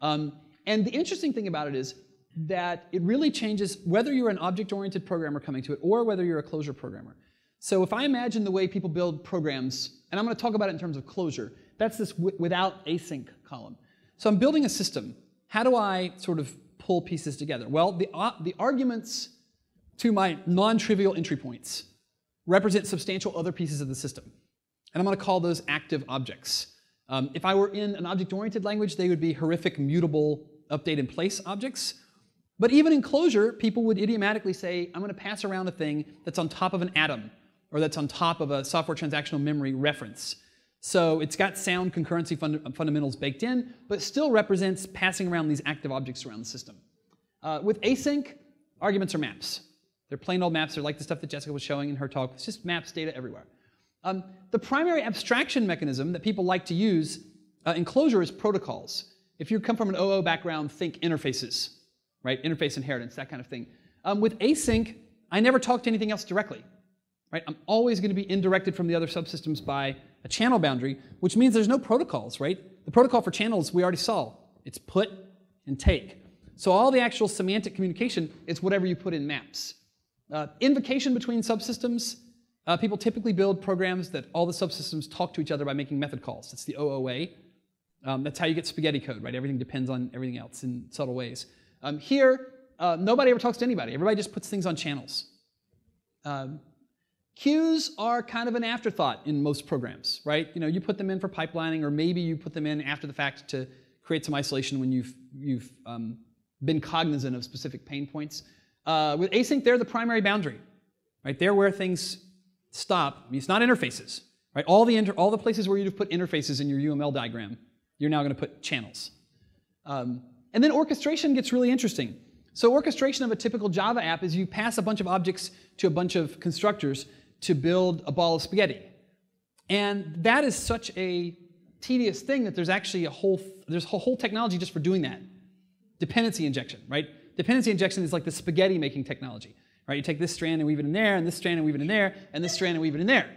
Speaker 1: Um, and the interesting thing about it is that it really changes whether you're an object-oriented programmer coming to it or whether you're a Clojure programmer. So if I imagine the way people build programs, and I'm going to talk about it in terms of Clojure, that's this without async column. So I'm building a system. How do I sort of pull pieces together? Well, the, uh, the arguments to my non-trivial entry points represent substantial other pieces of the system. And I'm going to call those active objects. Um, if I were in an object-oriented language, they would be horrific, mutable, update in place objects. But even in Clojure, people would idiomatically say, I'm going to pass around a thing that's on top of an atom, or that's on top of a software transactional memory reference. So it's got sound concurrency fund fundamentals baked in, but still represents passing around these active objects around the system. Uh, with async, arguments are maps. They're plain old maps. They're like the stuff that Jessica was showing in her talk. It's just maps data everywhere. Um, the primary abstraction mechanism that people like to use uh, in Clojure is protocols. If you come from an OO background, think interfaces, right? Interface inheritance, that kind of thing. Um, with async, I never talk to anything else directly, right? I'm always going to be indirected from the other subsystems by a channel boundary, which means there's no protocols, right? The protocol for channels we already saw. It's put and take. So all the actual semantic communication is whatever you put in maps. Uh, invocation between subsystems, uh, people typically build programs that all the subsystems talk to each other by making method calls. It's the OOA. Um, that's how you get spaghetti code, right? Everything depends on everything else in subtle ways. Um, here, uh, nobody ever talks to anybody. Everybody just puts things on channels. Um, queues are kind of an afterthought in most programs, right? You know, you put them in for pipelining, or maybe you put them in after the fact to create some isolation when you've, you've um, been cognizant of specific pain points. Uh, with async, they're the primary boundary, right? They're where things stop. It's not interfaces, right? All the, inter all the places where you'd put interfaces in your UML diagram, you're now going to put channels. Um, and then orchestration gets really interesting. So orchestration of a typical Java app is you pass a bunch of objects to a bunch of constructors to build a ball of spaghetti. And that is such a tedious thing that there's actually a whole, there's a whole technology just for doing that. Dependency injection, right? Dependency injection is like the spaghetti making technology, right? You take this strand and weave it in there, and this strand and weave it in there, and this strand and weave it in there.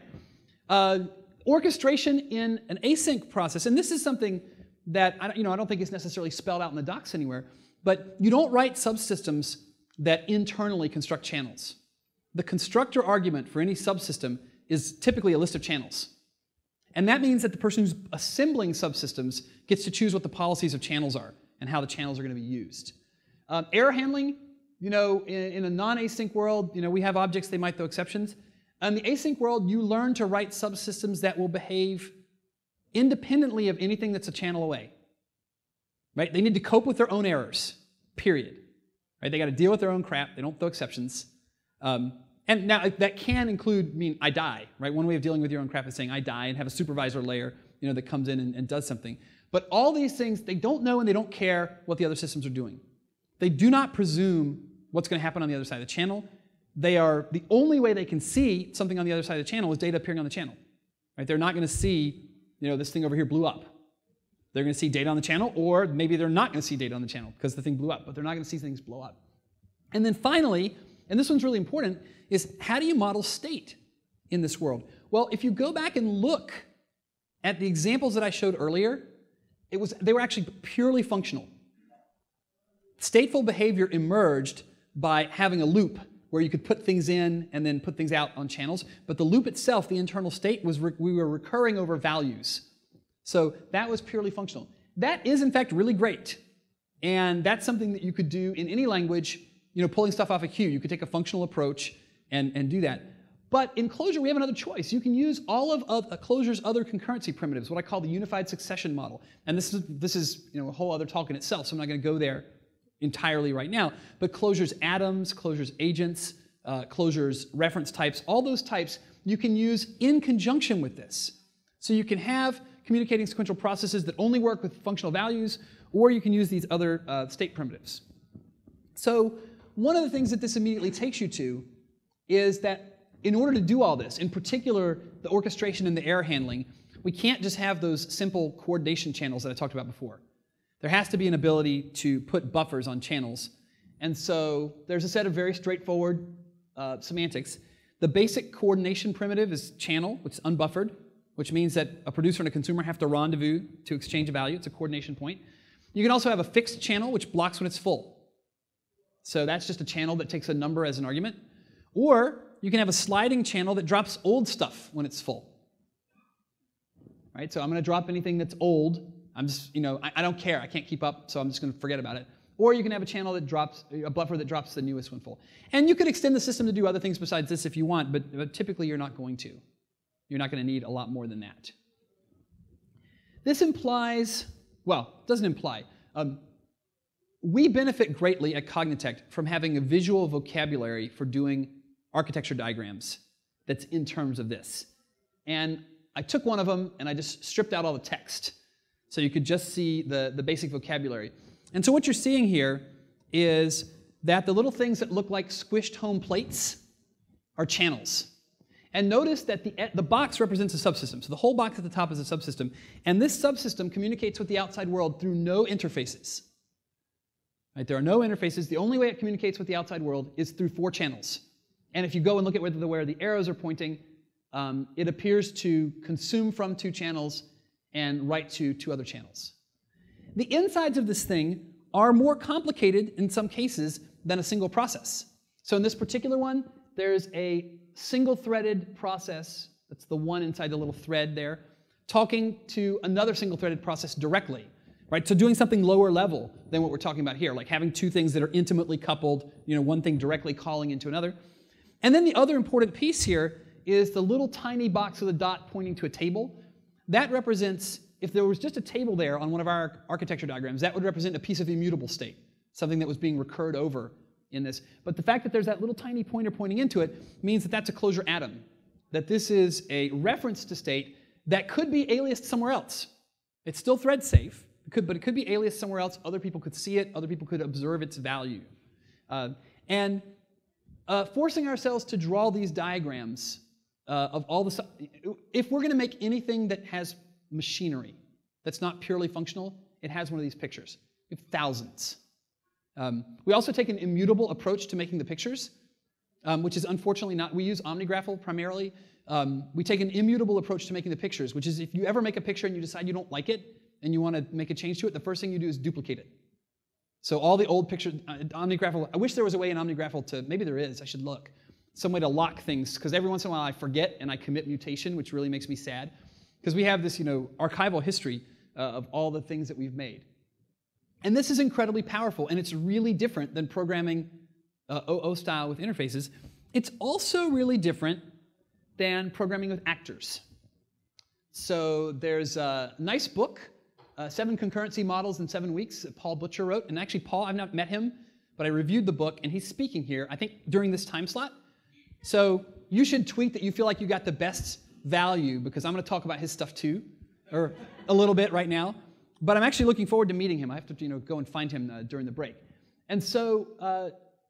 Speaker 1: Uh, orchestration in an async process, and this is something that I don't, you know, I don't think it's necessarily spelled out in the docs anywhere, but you don't write subsystems that internally construct channels. The constructor argument for any subsystem is typically a list of channels. And that means that the person who's assembling subsystems gets to choose what the policies of channels are and how the channels are going to be used. Um, error handling, you know, in, in a non-async world, you know, we have objects, they might throw exceptions. In the async world, you learn to write subsystems that will behave independently of anything that's a channel away. Right? They need to cope with their own errors, period. Right? They got to deal with their own crap. They don't throw exceptions. Um, and now that can include, mean, I die, right? One way of dealing with your own crap is saying I die and have a supervisor layer, you know, that comes in and, and does something. But all these things, they don't know and they don't care what the other systems are doing. They do not presume what's going to happen on the other side of the channel. They are the only way they can see something on the other side of the channel is data appearing on the channel. Right? They're not going to see, you know, this thing over here blew up. They're going to see data on the channel, or maybe they're not going to see data on the channel because the thing blew up, but they're not going to see things blow up. And then finally, and this one's really important, is how do you model state in this world? Well, if you go back and look at the examples that I showed earlier, it was, they were actually purely functional. Stateful behavior emerged by having a loop where you could put things in and then put things out on channels. But the loop itself, the internal state, was we were recurring over values. So that was purely functional. That is, in fact, really great. And that's something that you could do in any language, you know, pulling stuff off a queue. You could take a functional approach and, and do that. But in Clojure, we have another choice. You can use all of, of uh, Clojure's other concurrency primitives, what I call the unified succession model. And this is, this is you know, a whole other talk in itself, so I'm not going to go there entirely right now, but Clojure's atoms, Clojure's agents, uh, Clojure's reference types, all those types you can use in conjunction with this. So you can have communicating sequential processes that only work with functional values, or you can use these other uh, state primitives. So one of the things that this immediately takes you to is that in order to do all this, in particular the orchestration and the error handling, we can't just have those simple coordination channels that I talked about before there has to be an ability to put buffers on channels. And so there's a set of very straightforward uh, semantics. The basic coordination primitive is channel, which is unbuffered, which means that a producer and a consumer have to rendezvous to exchange a value. It's a coordination point. You can also have a fixed channel, which blocks when it's full. So that's just a channel that takes a number as an argument. Or you can have a sliding channel that drops old stuff when it's full. Right? So I'm going to drop anything that's old. I'm just, you know, I, I don't care. I can't keep up, so I'm just going to forget about it. Or you can have a channel that drops, a buffer that drops the newest one full. And you could extend the system to do other things besides this if you want, but, but typically you're not going to. You're not going to need a lot more than that. This implies, well, doesn't imply. Um, we benefit greatly at Cognitect from having a visual vocabulary for doing architecture diagrams that's in terms of this. And I took one of them and I just stripped out all the text so you could just see the, the basic vocabulary. And so what you're seeing here is that the little things that look like squished home plates are channels. And notice that the, the box represents a subsystem. So the whole box at the top is a subsystem. And this subsystem communicates with the outside world through no interfaces. Right? There are no interfaces. The only way it communicates with the outside world is through four channels. And if you go and look at where the, where the arrows are pointing, um, it appears to consume from two channels and write to two other channels. The insides of this thing are more complicated in some cases than a single process. So in this particular one, there's a single-threaded process, that's the one inside the little thread there, talking to another single-threaded process directly. Right? So doing something lower level than what we're talking about here, like having two things that are intimately coupled, you know, one thing directly calling into another. And then the other important piece here is the little tiny box with a dot pointing to a table. That represents if there was just a table there on one of our architecture diagrams, that would represent a piece of immutable state, something that was being recurred over in this. But the fact that there's that little tiny pointer pointing into it means that that's a Clojure atom, that this is a reference to state that could be aliased somewhere else. It's still thread safe, but it could be aliased somewhere else. Other people could see it, other people could observe its value. Uh, and uh, forcing ourselves to draw these diagrams uh, of all the, if we're going to make anything that has machinery that's not purely functional, it has one of these pictures. We have thousands. Um, we also take an immutable approach to making the pictures, um, which is unfortunately not, we use OmniGraffle primarily. Um, we take an immutable approach to making the pictures, which is if you ever make a picture and you decide you don't like it and you want to make a change to it, the first thing you do is duplicate it. So all the old pictures, uh, I wish there was a way in OmniGraffle to, maybe there is, I should look, some way to lock things, because every once in a while I forget and I commit mutation, which really makes me sad. Because we have this, you know, archival history uh, of all the things that we've made. And this is incredibly powerful, and it's really different than programming uh, OO style with interfaces. It's also really different than programming with actors. So there's a nice book, uh, Seven Concurrency Models in Seven Weeks, that Paul Butcher wrote. And actually, Paul, I've not met him, but I reviewed the book, and he's speaking here, I think, during this time slot. So you should tweet that you feel like you got the best value because I'm going to talk about his stuff too, or a little bit right now. But I'm actually looking forward to meeting him. I have to, you know, go and find him uh, during the break. And so uh,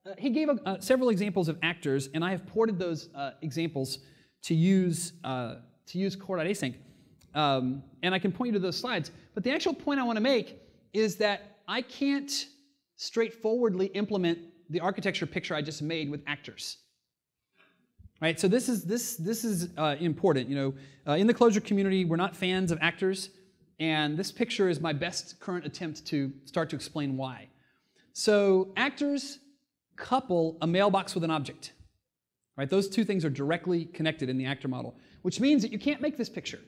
Speaker 1: uh he gave uh, several examples of actors, and I have ported those uh, examples to use uh, to use core.async. Um, and I can point you to those slides. But the actual point I want to make is that I can't straightforwardly implement the architecture picture I just made with actors. Right, so this is this this is uh, important. You know, uh, in the Clojure community, we're not fans of actors, and this picture is my best current attempt to start to explain why. So actors couple a mailbox with an object. Right, those two things are directly connected in the actor model, which means that you can't make this picture.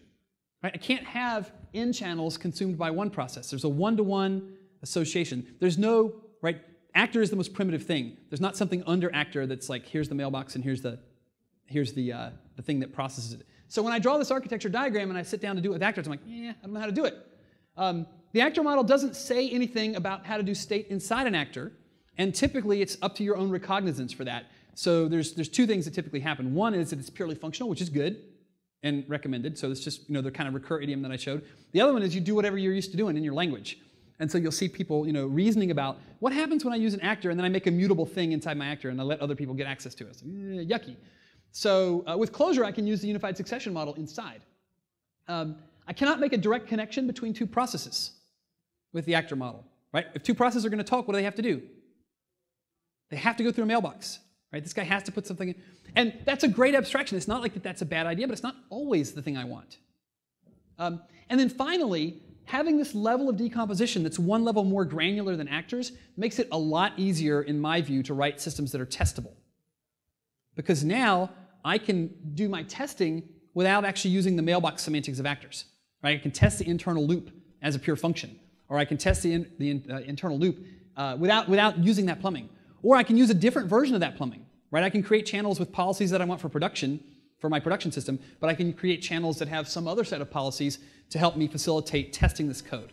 Speaker 1: Right, I can't have n channels consumed by one process. There's a one-to-one association. There's no right. Actor is the most primitive thing. There's not something under actor that's like here's the mailbox and here's the here's the, uh, the thing that processes it. So when I draw this architecture diagram and I sit down to do it with actors, I'm like, yeah, I don't know how to do it. Um, the actor model doesn't say anything about how to do state inside an actor, and typically it's up to your own recognizance for that. So there's, there's two things that typically happen. One is that it's purely functional, which is good and recommended. So it's just, you know, the kind of recur idiom that I showed. The other one is you do whatever you're used to doing in your language. And so you'll see people, you know, reasoning about what happens when I use an actor and then I make a mutable thing inside my actor and I let other people get access to it. So, yucky. So uh, with Clojure, I can use the unified succession model inside. Um, I cannot make a direct connection between two processes with the actor model, right? If two processes are going to talk, what do they have to do? They have to go through a mailbox, right? This guy has to put something in. And that's a great abstraction. It's not like that that's a bad idea, but it's not always the thing I want. Um, and then finally, having this level of decomposition that's one level more granular than actors makes it a lot easier, in my view, to write systems that are testable. Because now I can do my testing without actually using the mailbox semantics of actors. Right? I can test the internal loop as a pure function, or I can test the, in, the in, uh, internal loop uh, without, without using that plumbing. Or I can use a different version of that plumbing. Right? I can create channels with policies that I want for production, for my production system, but I can create channels that have some other set of policies to help me facilitate testing this code.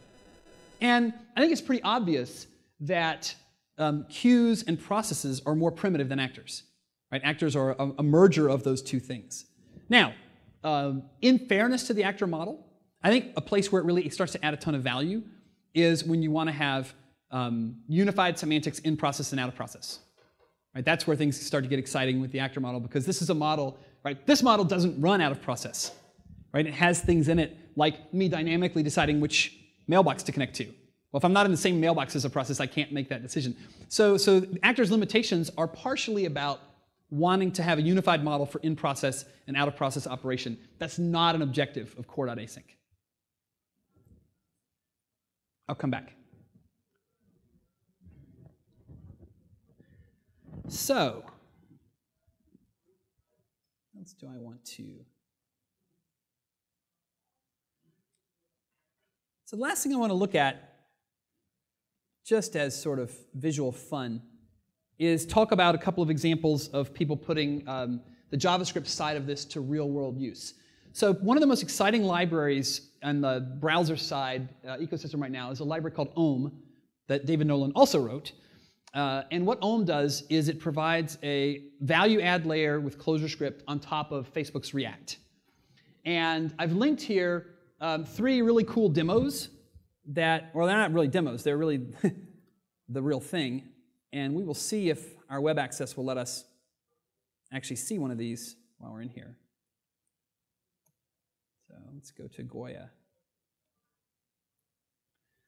Speaker 1: And I think it's pretty obvious that um, queues and processes are more primitive than actors. Right? Actors are a, a merger of those two things. Now, um, in fairness to the actor model, I think a place where it really starts to add a ton of value is when you want to have um, unified semantics in process and out of process. Right? That's where things start to get exciting with the actor model because this is a model, right? This model doesn't run out of process. Right? It has things in it like me dynamically deciding which mailbox to connect to. Well, if I'm not in the same mailbox as a process, I can't make that decision. So, so actors' limitations are partially about wanting to have a unified model for in-process and out-of-process operation. That's not an objective of core.async. I'll come back. So, what else do I want to? So the last thing I want to look at, just as sort of visual fun, is talk about a couple of examples of people putting um, the JavaScript side of this to real world use. So one of the most exciting libraries on the browser side uh, ecosystem right now is a library called Om that David Nolen also wrote. Uh, and what Om does is it provides a value add layer with ClojureScript on top of Facebook's React. And I've linked here um, three really cool demos that, well, they're not really demos, they're really the real thing. And we will see if our web access will let us actually see one of these while we're in here. So let's go to Goya.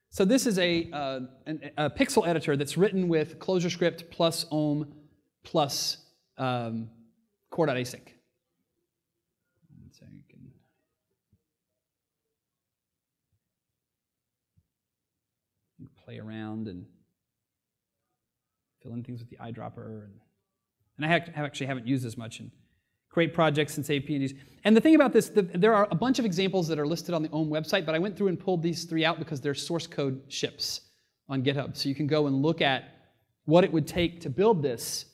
Speaker 1: So this is a, uh, an, a pixel editor that's written with ClojureScript plus Om plus um, core.async. Play around and fill in things with the eyedropper. And, and I have, actually haven't used as much in create projects and save. And the thing about this, the, there are a bunch of examples that are listed on the Om website, but I went through and pulled these three out because their source code ships on GitHub. So you can go and look at what it would take to build this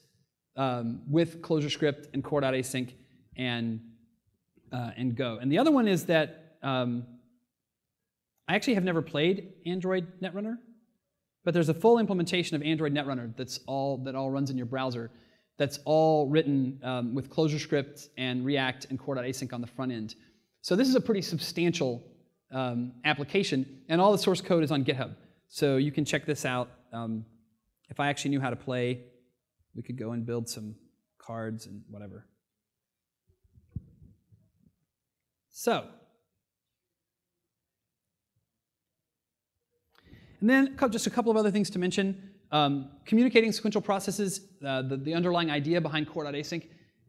Speaker 1: um, with ClojureScript and core.async and, uh, and Go. And the other one is that um, I actually have never played Android Netrunner. But there's a full implementation of Android Netrunner that's all, that all runs in your browser that's all written um, with ClojureScript and React and core.async on the front end. So this is a pretty substantial um, application, and all the source code is on GitHub. So you can check this out. Um, if I actually knew how to play, we could go and build some cards and whatever. So And then just a couple of other things to mention. Um, communicating sequential processes, uh, the, the, underlying idea behind core.async,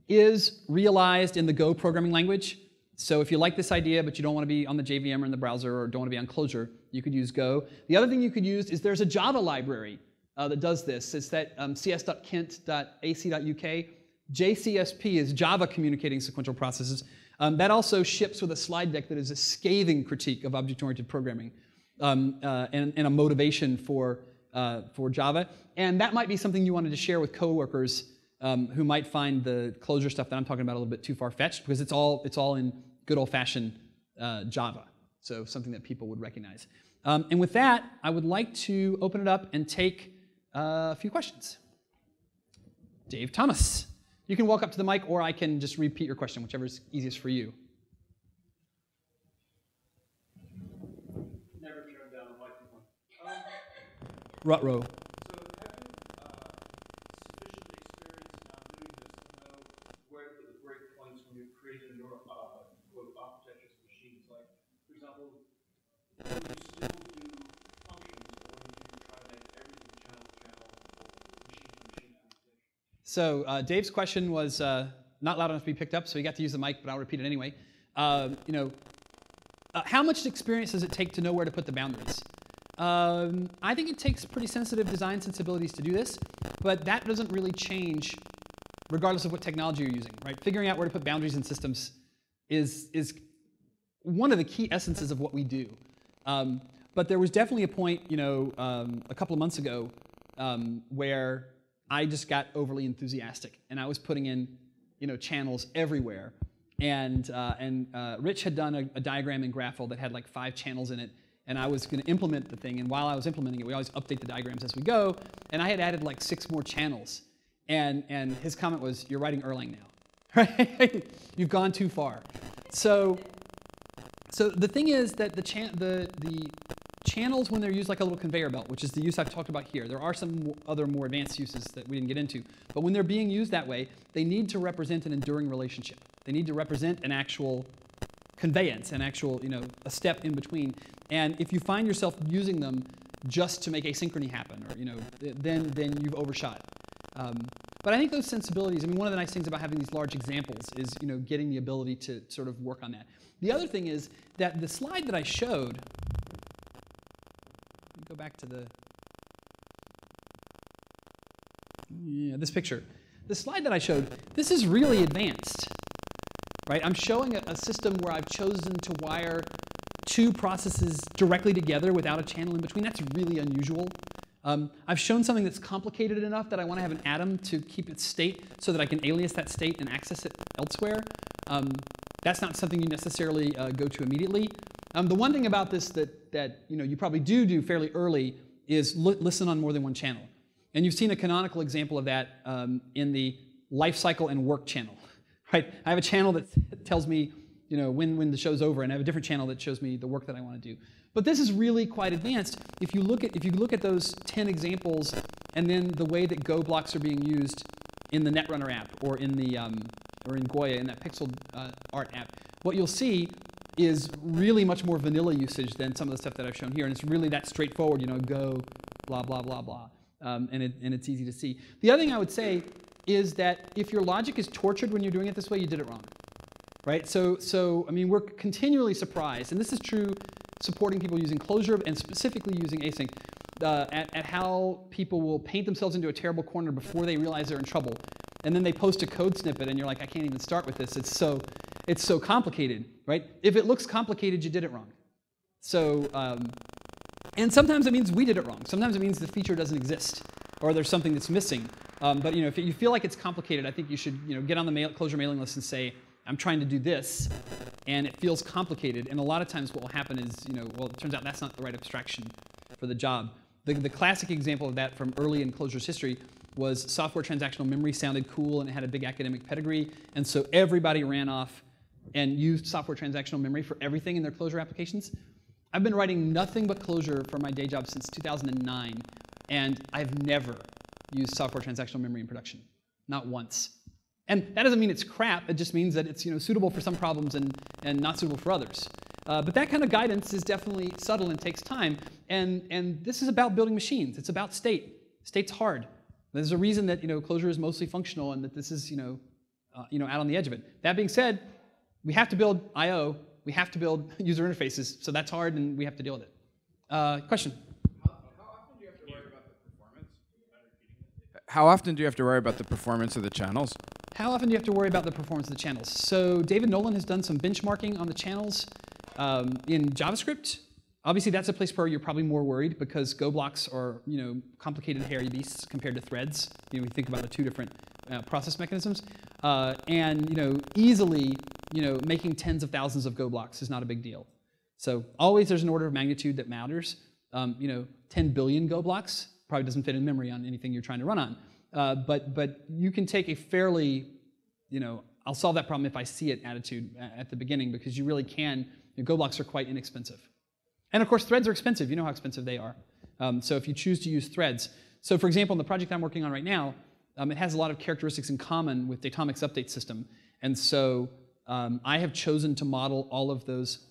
Speaker 1: is realized in the Go programming language. So if you like this idea, but you don't want to be on the JVM or in the browser or don't want to be on Clojure, you could use Go. The other thing you could use is there's a Java library uh, that does this. It's that um, cs.kent.ac.uk. JCSP is Java communicating sequential processes. Um, that also ships with a slide deck that is a scathing critique of object-oriented programming um, uh, and, and, a motivation for, uh, for Java. And that might be something you wanted to share with coworkers um, who might find the Clojure stuff that I'm talking about a little bit too far-fetched because it's all, it's all in good old-fashioned uh, Java. So something that people would recognize. Um, and with that, I would like to open it up and take uh, a few questions. Dave Thomas. You can walk up to the mic, or I can just repeat your question, whichever is easiest for you. Rutro. So uh, Dave's question was uh, not loud enough to be picked up, so he got to use the mic, but I'll repeat it anyway. Uh, you know, uh, how much experience does it take to know where to put the boundaries? Um, I think it takes pretty sensitive design sensibilities to do this, but that doesn't really change regardless of what technology you're using, right? Figuring out where to put boundaries in systems is, is one of the key essences of what we do. Um, but there was definitely a point, you know, um, a couple of months ago um, where I just got overly enthusiastic and I was putting in, you know, channels everywhere. And, uh, and uh, Rich had done a, a diagram in Graffle that had like five channels in it and I was going to implement the thing. And while I was implementing it, we always update the diagrams as we go. And I had added like six more channels. And, and his comment was, You're writing Erlang now. Right? You've gone too far. So, so the thing is that the, chan- the, the channels, when they're used like a little conveyor belt, which is the use I've talked about here, there are some other more advanced uses that we didn't get into. But when they're being used that way, they need to represent an enduring relationship. They need to represent an actual conveyance, an actual, you know, a step in between. And if you find yourself using them just to make asynchrony happen, or you know, then then you've overshot. Um, but I think those sensibilities. I mean, one of the nice things about having these large examples is you know getting the ability to sort of work on that. The other thing is that the slide that I showed. Go back to the. Yeah, this picture. The slide that I showed. This is really advanced, right? I'm showing a, a system where I've chosen to wire two processes directly together without a channel in between, that's really unusual. Um, I've shown something that's complicated enough that I want to have an atom to keep its state so that I can alias that state and access it elsewhere. Um, that's not something you necessarily uh, go to immediately. Um, the one thing about this that, that you, know, you probably do do fairly early is li listen on more than one channel. And you've seen a canonical example of that um, in the lifecycle and work channel. Right? I have a channel that tells me you know, when, when the show's over, and I have a different channel that shows me the work that I want to do. But this is really quite advanced. If you look at if you look at those 10 examples, and then the way that Go blocks are being used in the Netrunner app, or in the um, or in Goya in that pixel uh, art app, what you'll see is really much more vanilla usage than some of the stuff that I've shown here, and it's really that straightforward. You know, Go, blah blah blah blah, um, and it, and it's easy to see. The other thing I would say is that if your logic is tortured when you're doing it this way, you did it wrong right? So, so I mean, we're continually surprised, and this is true supporting people using Clojure and specifically using async, uh, at, at how people will paint themselves into a terrible corner before they realize they're in trouble. And then they post a code snippet, and you're like, I can't even start with this. It's so, it's so complicated, right? If it looks complicated, you did it wrong. So, um, and sometimes it means we did it wrong. Sometimes it means the feature doesn't exist, or there's something that's missing. Um, but you know, if you feel like it's complicated, I think you should you know, get on the mail, Clojure mailing list and say, I'm trying to do this, and it feels complicated. And a lot of times what will happen is, you know, well, it turns out that's not the right abstraction for the job. The, the classic example of that from early in Clojure's history was software transactional memory sounded cool and it had a big academic pedigree. And so everybody ran off and used software transactional memory for everything in their Clojure applications. I've been writing nothing but Clojure for my day job since 2009, and I've never used software transactional memory in production. Not once. And that doesn't mean it's crap, it just means that it's you know, suitable for some problems and, and not suitable for others. Uh, but that kind of guidance is definitely subtle and takes time. And, and this is about building machines. It's about state. State's hard. There's a reason that you know, Clojure is mostly functional and that this is you know, uh, you know, out on the edge of it. That being said, we have to build I.O., we have to build user interfaces, so that's hard and we have to deal with it. Uh, question?
Speaker 2: How often do you have to worry about the performance of the channels?
Speaker 1: How often do you have to worry about the performance of the channels? So David Nolen has done some benchmarking on the channels um, in JavaScript. Obviously, that's a place where you're probably more worried because Go blocks are, you know, complicated, hairy beasts compared to threads. You know, we think about the two different uh, process mechanisms, uh, and you know, easily, you know, making tens of thousands of Go blocks is not a big deal. So always there's an order of magnitude that matters. Um, you know, 10 billion Go blocks probably doesn't fit in memory on anything you're trying to run on. Uh, but, but you can take a fairly, you know, I'll solve that problem if I see it attitude at the beginning because you really can. You Go blocks are quite inexpensive. And of course, threads are expensive. You know how expensive they are. Um, so if you choose to use threads. So for example, in the project I'm working on right now, um, it has a lot of characteristics in common with the Datomic's update system. And so um, I have chosen to model all of those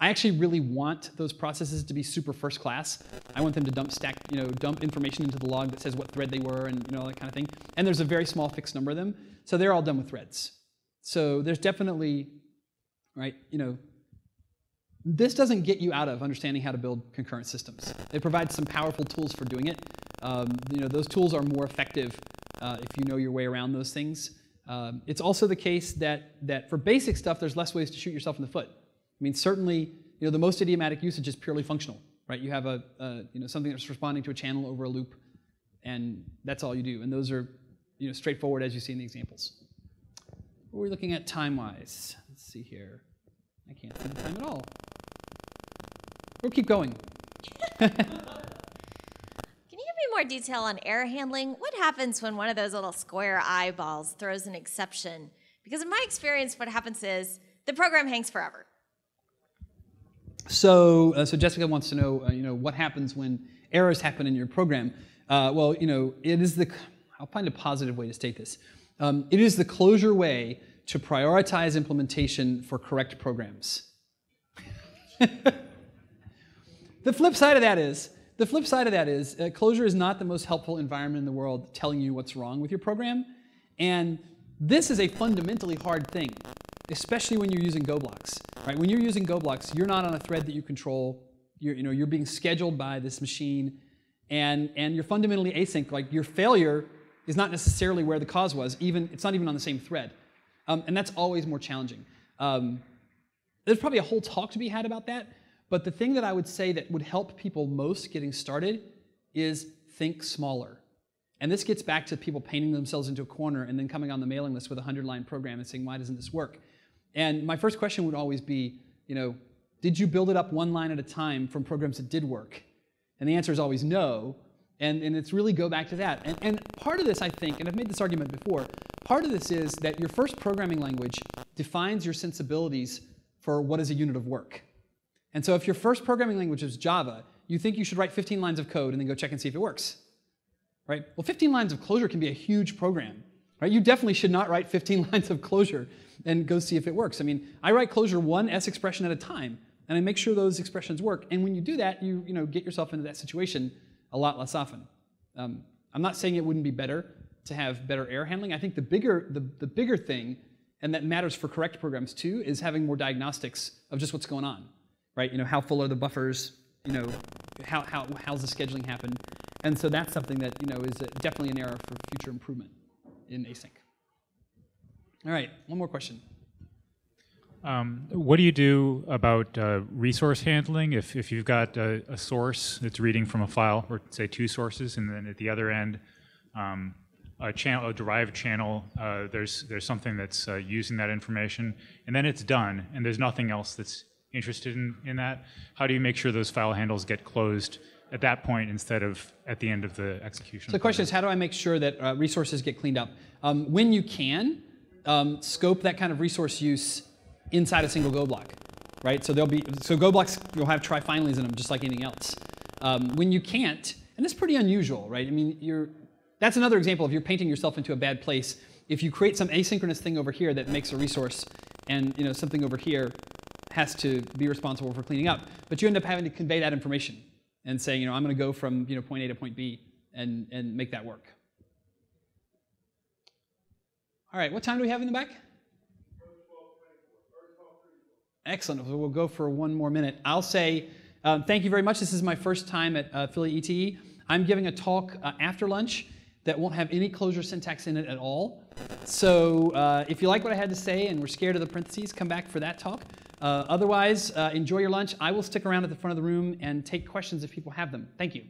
Speaker 1: I actually really want those processes to be super first class. I want them to dump stack, you know, dump information into the log that says what thread they were and you know all that kind of thing. And there's a very small fixed number of them, so they're all done with threads. So there's definitely, right, you know, this doesn't get you out of understanding how to build concurrent systems. It provides some powerful tools for doing it. Um, you know, those tools are more effective uh, if you know your way around those things. Um, it's also the case that, that for basic stuff, there's less ways to shoot yourself in the foot. I mean, certainly, you know, the most idiomatic usage is purely functional, right? You have a, a, you know, something that's responding to a channel over a loop, and that's all you do. And those are, you know, straightforward as you see in the examples. What are we looking at time-wise? Let's see here. I can't see the time at all. We'll keep going.
Speaker 3: Can you give me more detail on error handling? What happens when one of those little square eyeballs throws an exception? Because in my experience, what happens is the program hangs forever.
Speaker 1: So, uh, so Jessica wants to know, uh, you know, what happens when errors happen in your program. Uh, well, you know, it is the. I'll find a positive way to state this. Um, it is the Clojure way to prioritize implementation for correct programs. the flip side of that is, the flip side of that is, uh, Clojure is not the most helpful environment in the world telling you what's wrong with your program, and this is a fundamentally hard thing, especially when you're using Go blocks. Right? When you're using Go blocks, you're not on a thread that you control. You're, you know, you're being scheduled by this machine, and, and you're fundamentally async. Like your failure is not necessarily where the cause was. Even it's not even on the same thread, um, and that's always more challenging. Um, there's probably a whole talk to be had about that. But the thing that I would say that would help people most getting started is think smaller. And this gets back to people painting themselves into a corner and then coming on the mailing list with a 100 line program and saying, why doesn't this work? And my first question would always be, you know, did you build it up one line at a time from programs that did work? And the answer is always no. And, and it's really go back to that. And, and part of this, I think, and I've made this argument before, part of this is that your first programming language defines your sensibilities for what is a unit of work. And so if your first programming language is Java, you think you should write 15 lines of code and then go check and see if it works. Right? Well, 15 lines of Clojure can be a huge program. Right? You definitely should not write 15 lines of Clojure and go see if it works. I mean, I write Clojure one S expression at a time, and I make sure those expressions work. And when you do that, you, you know, get yourself into that situation a lot less often. Um, I'm not saying it wouldn't be better to have better error handling. I think the bigger, the, the bigger thing, and that matters for correct programs too, is having more diagnostics of just what's going on right? You know, how full are the buffers? You know, how, how, how's the scheduling happen? And so that's something that, you know, is definitely an area for future improvement in async. All right, one more question.
Speaker 4: Um, what do you do about uh, resource handling if, if you've got a, a, source that's reading from a file, or say two sources, and then at the other end, um, a channel, a derived channel, uh, there's there's something that's uh, using that information, and then it's done, and there's nothing else that's interested in, in that? How do you make sure those file handles get closed at that point instead of at the end of the execution?
Speaker 1: So the question is, how do I make sure that uh, resources get cleaned up? Um, when you can, um, scope that kind of resource use inside a single Go block, right? So there'll be so Go blocks will have try finallys in them just like anything else. Um, when you can't, and it's pretty unusual, right? I mean, you're that's another example of you're painting yourself into a bad place. If you create some asynchronous thing over here that makes a resource, and you know something over here has to be responsible for cleaning up. But you end up having to convey that information and saying, you know, I'm going to go from you know, point A to point B and, and make that work. All right, what time do we have in the back? Excellent. We'll go for one more minute. I'll say um, thank you very much. This is my first time at uh, Philly ETE. I'm giving a talk uh, after lunch that won't have any Clojure syntax in it at all. So uh, if you like what I had to say and were scared of the parentheses, come back for that talk. Uh, otherwise, uh, enjoy your lunch. I will stick around at the front of the room and take questions if people have them. Thank you.